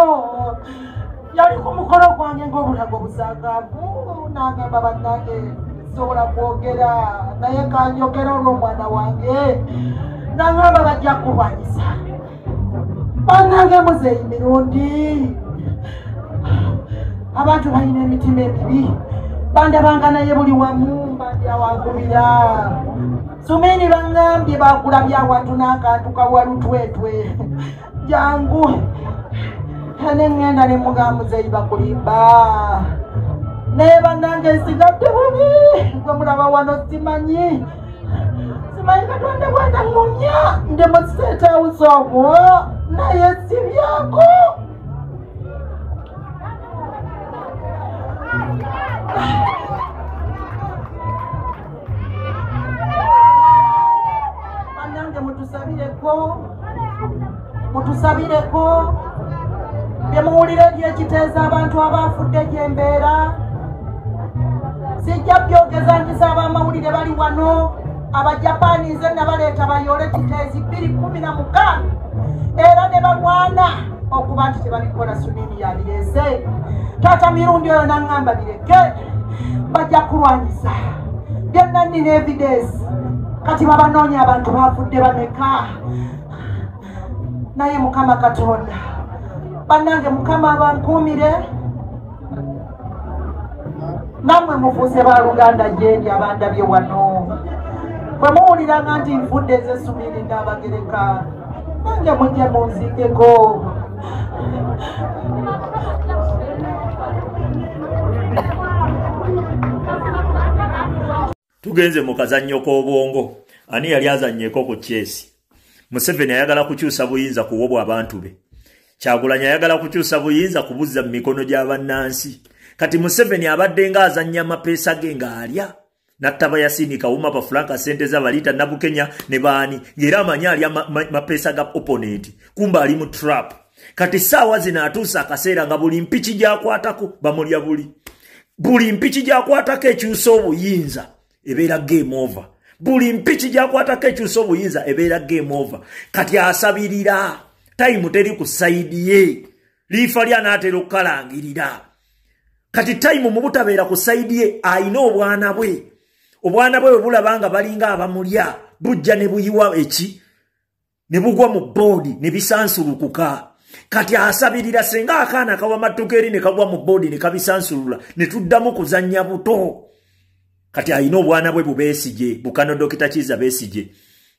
Speaker 10: Yali ku mukolo gwange ng'obulago busaagaavu n'agamba bannange sobola kwogera. Naye kanjogera olw'omwana wange. N'agamba bajja kulwanyisa. Bannange muzeeyi mirundi abantu balina emitima emibi bandabanga naye buli wamu bandyawangumira sumini bangambye bakulabye awantu n'akantu kawalutwetwe jangu ene ŋŋenda ne mugamuzeyi bakulimba naye bannange nsigadde bubi gwe mulaba wano simanyi. Simanyi katonda bwandaŋŋumya ndi mu sitawusi omwo naye sibyako bannange mutusabireko mutusabireko byemuwulire byekiteeza abantu abafudde gyembeera sijja byogeza nti saabamawulire bali wano. Abajapani nze nabaleeta bayole kiteezi bbiri kumi na mukaaga era ne balwana okuba nti tebabikola sunini yabireese taata mirundi oyo naŋŋamba bireke bajja kulwanyisa. Byonna nina evidensi kati babanoonya abantu bafudde bameka? Naye mukama katonda bannange mukama abankuumire. Nammwe mufuuse baluganda gyendi abandabye wano. Bwe muwuliranga nti nfudde ezesumiri n'abagereka nange mujje munzikeko
Speaker 11: tugenze mu kazannyo k'obwongo. Ani yali azannyeko ku kyesi? Museveni ayagala kukyusa buyinza kuwobwa abantu be. Kyagulanyi ayagala kukyusa buyinza kubuzza mu mikono gy'abannansi kati museveni abadde ng'azannya amapeesa ge ng'alya. Nattaba yasini kawuma bafulanka sente z'abaliita nabukenya ne baani ng'era amanyi alya mapeesa ga opponent kumba ali mu trap kati saawa zino atuusa akaseera nga buli mpiki gy'akwatako bamulya buli. Buli mpiki gy'akwatako ekyusa obuyinza ebeera game over. Buli mpiki gyakwatako ekyusa obuyinza ebeera game over. Kati asabirira tayimu teri ku sayidi ye. Liifa lyanaatera okukalangirira kati tayimu mu butabeera ku sayidi ye ayina obwana bwe. Obwana bwe bwe bulaba nga balinga abamulya bujja ne buyiwa eki? Ne bugwa mu boodi ne bisansulukuka kati asabirira senga akaana kawa mattuka eri ne kagwa mu boodi ne kabisansulula ne tuddamu kuzannya buto. Kati alina obwana bwe bubeesije bukano dokita kiza beesije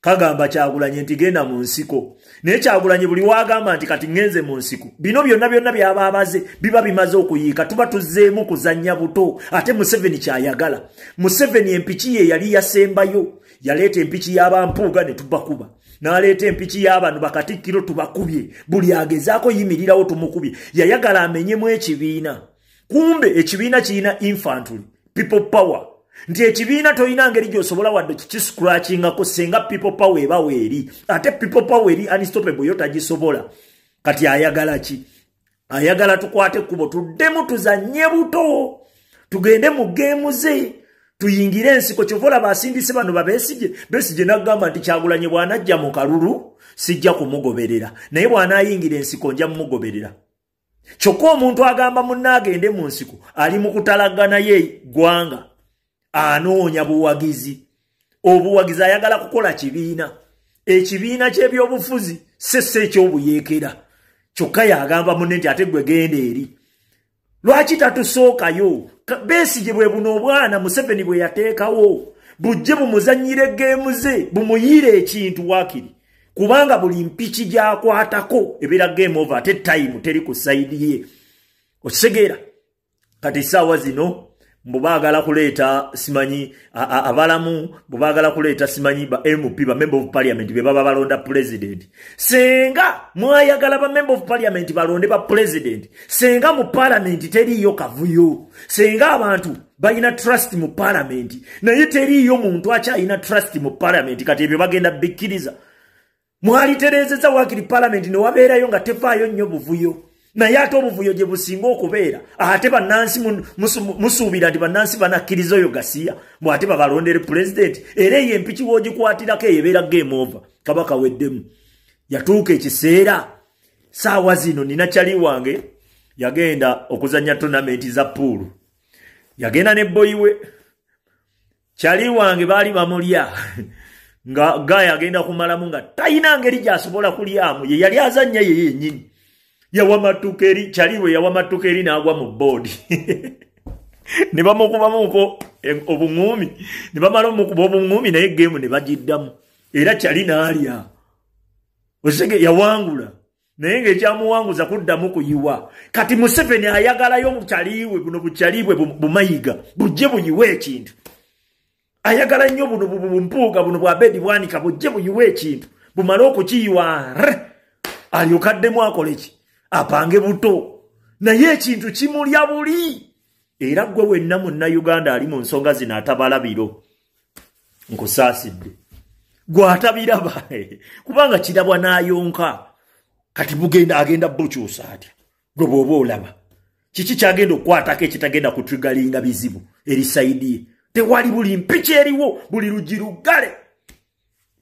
Speaker 11: kagamba kyagulanye nti genda mu nsiko. Naye kyagulanye buli wagamba nti kati ŋŋenze mu nsiko. Bino byonna byonna byaba abaze biba bimaze okuyiika. Tuba tuzzeemu kuzannya buto. Ate museveni kyayagala. Museveni empiki ye yali yasembayo. Yaleeta empiki y'abampuuga ne tubakuba n'aleeta empiki y'abantu bakatikkiro tubakubye. Buli agezaako yimirirawo tumukubye. Yayagala amenyemu ekibiina. Kumbe ekibiina kirina infantry people power. Nti ekibiina tolina ngeri gyosobola wadde kikiscratchingako senga people power ebawo eri ate people power eri unstoppable yo tagisobola. Kati ayagala ki? Ayagala tukwate ekkubo tuddemu tuzanye buto. Tugende mu geemu ze tuyingire ensiko kyova olaba asindise bano babeesige beesige naggamba nti kyagulanye bw'anajja mu kalulu sijja kumugoberera. Naye bw'anaayingira ensiko nja mumugoberera. Kyokka omuntu agamba munna agende mu nsiko ali mu kutalagana ye ggwanga anoonya buwagizi. Obuwagizi ayagala kukola kibiina. Ekibiina ky'ebyobufuzi sese ekyobuyeekera. Kyokka yagamba munne nti ate gwe genda eri lwaki tatusookayo beesige bwe buno obwana museveni bwe yateekawo. Bujje bumuzanyire geemu ze bumuyiire ekintu waakiri kubanga buli mpiki gyakwatako ebeera game over ate tayimu teri ku sayidi ye. Okitegeera kati saawa zino bwebaagala kuleeta simanyi abalamu bwebaagala kuleeta simanyi ba mp ba member of parliament be baba balonda president. Senga mwayagala ba member of parliament balonde ba president. Senga mu parliament teriiyo kavuyo. Senga abantu balina trust mu parliament. Naye teriiyo muntu akyalina trust mu parliament. Kati ebyo bagenda bikkiriza. Mwalitereezeza waakiri parliament ne wabeerayo nga tevaayo nnyo buvuyo naye ate obuvuyo gye businga okubeera ate bannansi musuubira nti bannansi banakkiriza oyo gasiya bw'ate babalondere pulezidenti era eyo empiki woogikwatirako eyo ebeera game over kabaka weddemu. Yatuuka ekiseera saawa zino nina kyali wange yagenda okuzanya tonamenti za puulu yagenda ne boyi we kyali wange baali bamulya nga gaya agenda kumalamu nga talina ngeri gyasobola kulyamu ye yali azanya ye yennyini yawamatuka eri kyaliwe yawamatuka eri n'agwa mu boodi. Ne bamukubamuko obuŋumi ne bamala omukuba obuŋumi naye geemu ne bagiddamu. Era kyali n'alya. Osege yawangula. Naye ngaekyamuwanguza kuddamu kuyiwa. Kati museveni ayagalayo bukyaliwe buno bukyalibwe bumayiga bujje buyiwe ekintu. Ayagala nnyo buno bumpuuga buno bwabedi bwanika bujje buyiwe ekintu. Bumale okukiyiwa alyokaddemu akoleki apange buto? Naye ekintu kimulya buli. Era gwe wenna munnayuganda ali mu nsonga zino atabalabiro. Nkusaasidde gwatabiraba kubanga kirabwa n'ayonka. Kati bugenda agenda bukyusa atya? Gwe bw'oba olaba. Kiki kyagenda okukwatako ekitagenda kutrigalinga bizibu? Eri saidi ye. Tewali buli mpiki eriwo buli lugi luggale.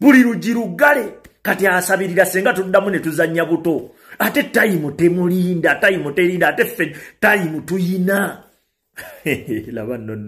Speaker 11: Buli lugi luggale. Kati asabirira senga tuddamu ne tuzanya buto ate tayimu temulinda tayimu terinda ate ffe tayimu tuyina. Laba nnono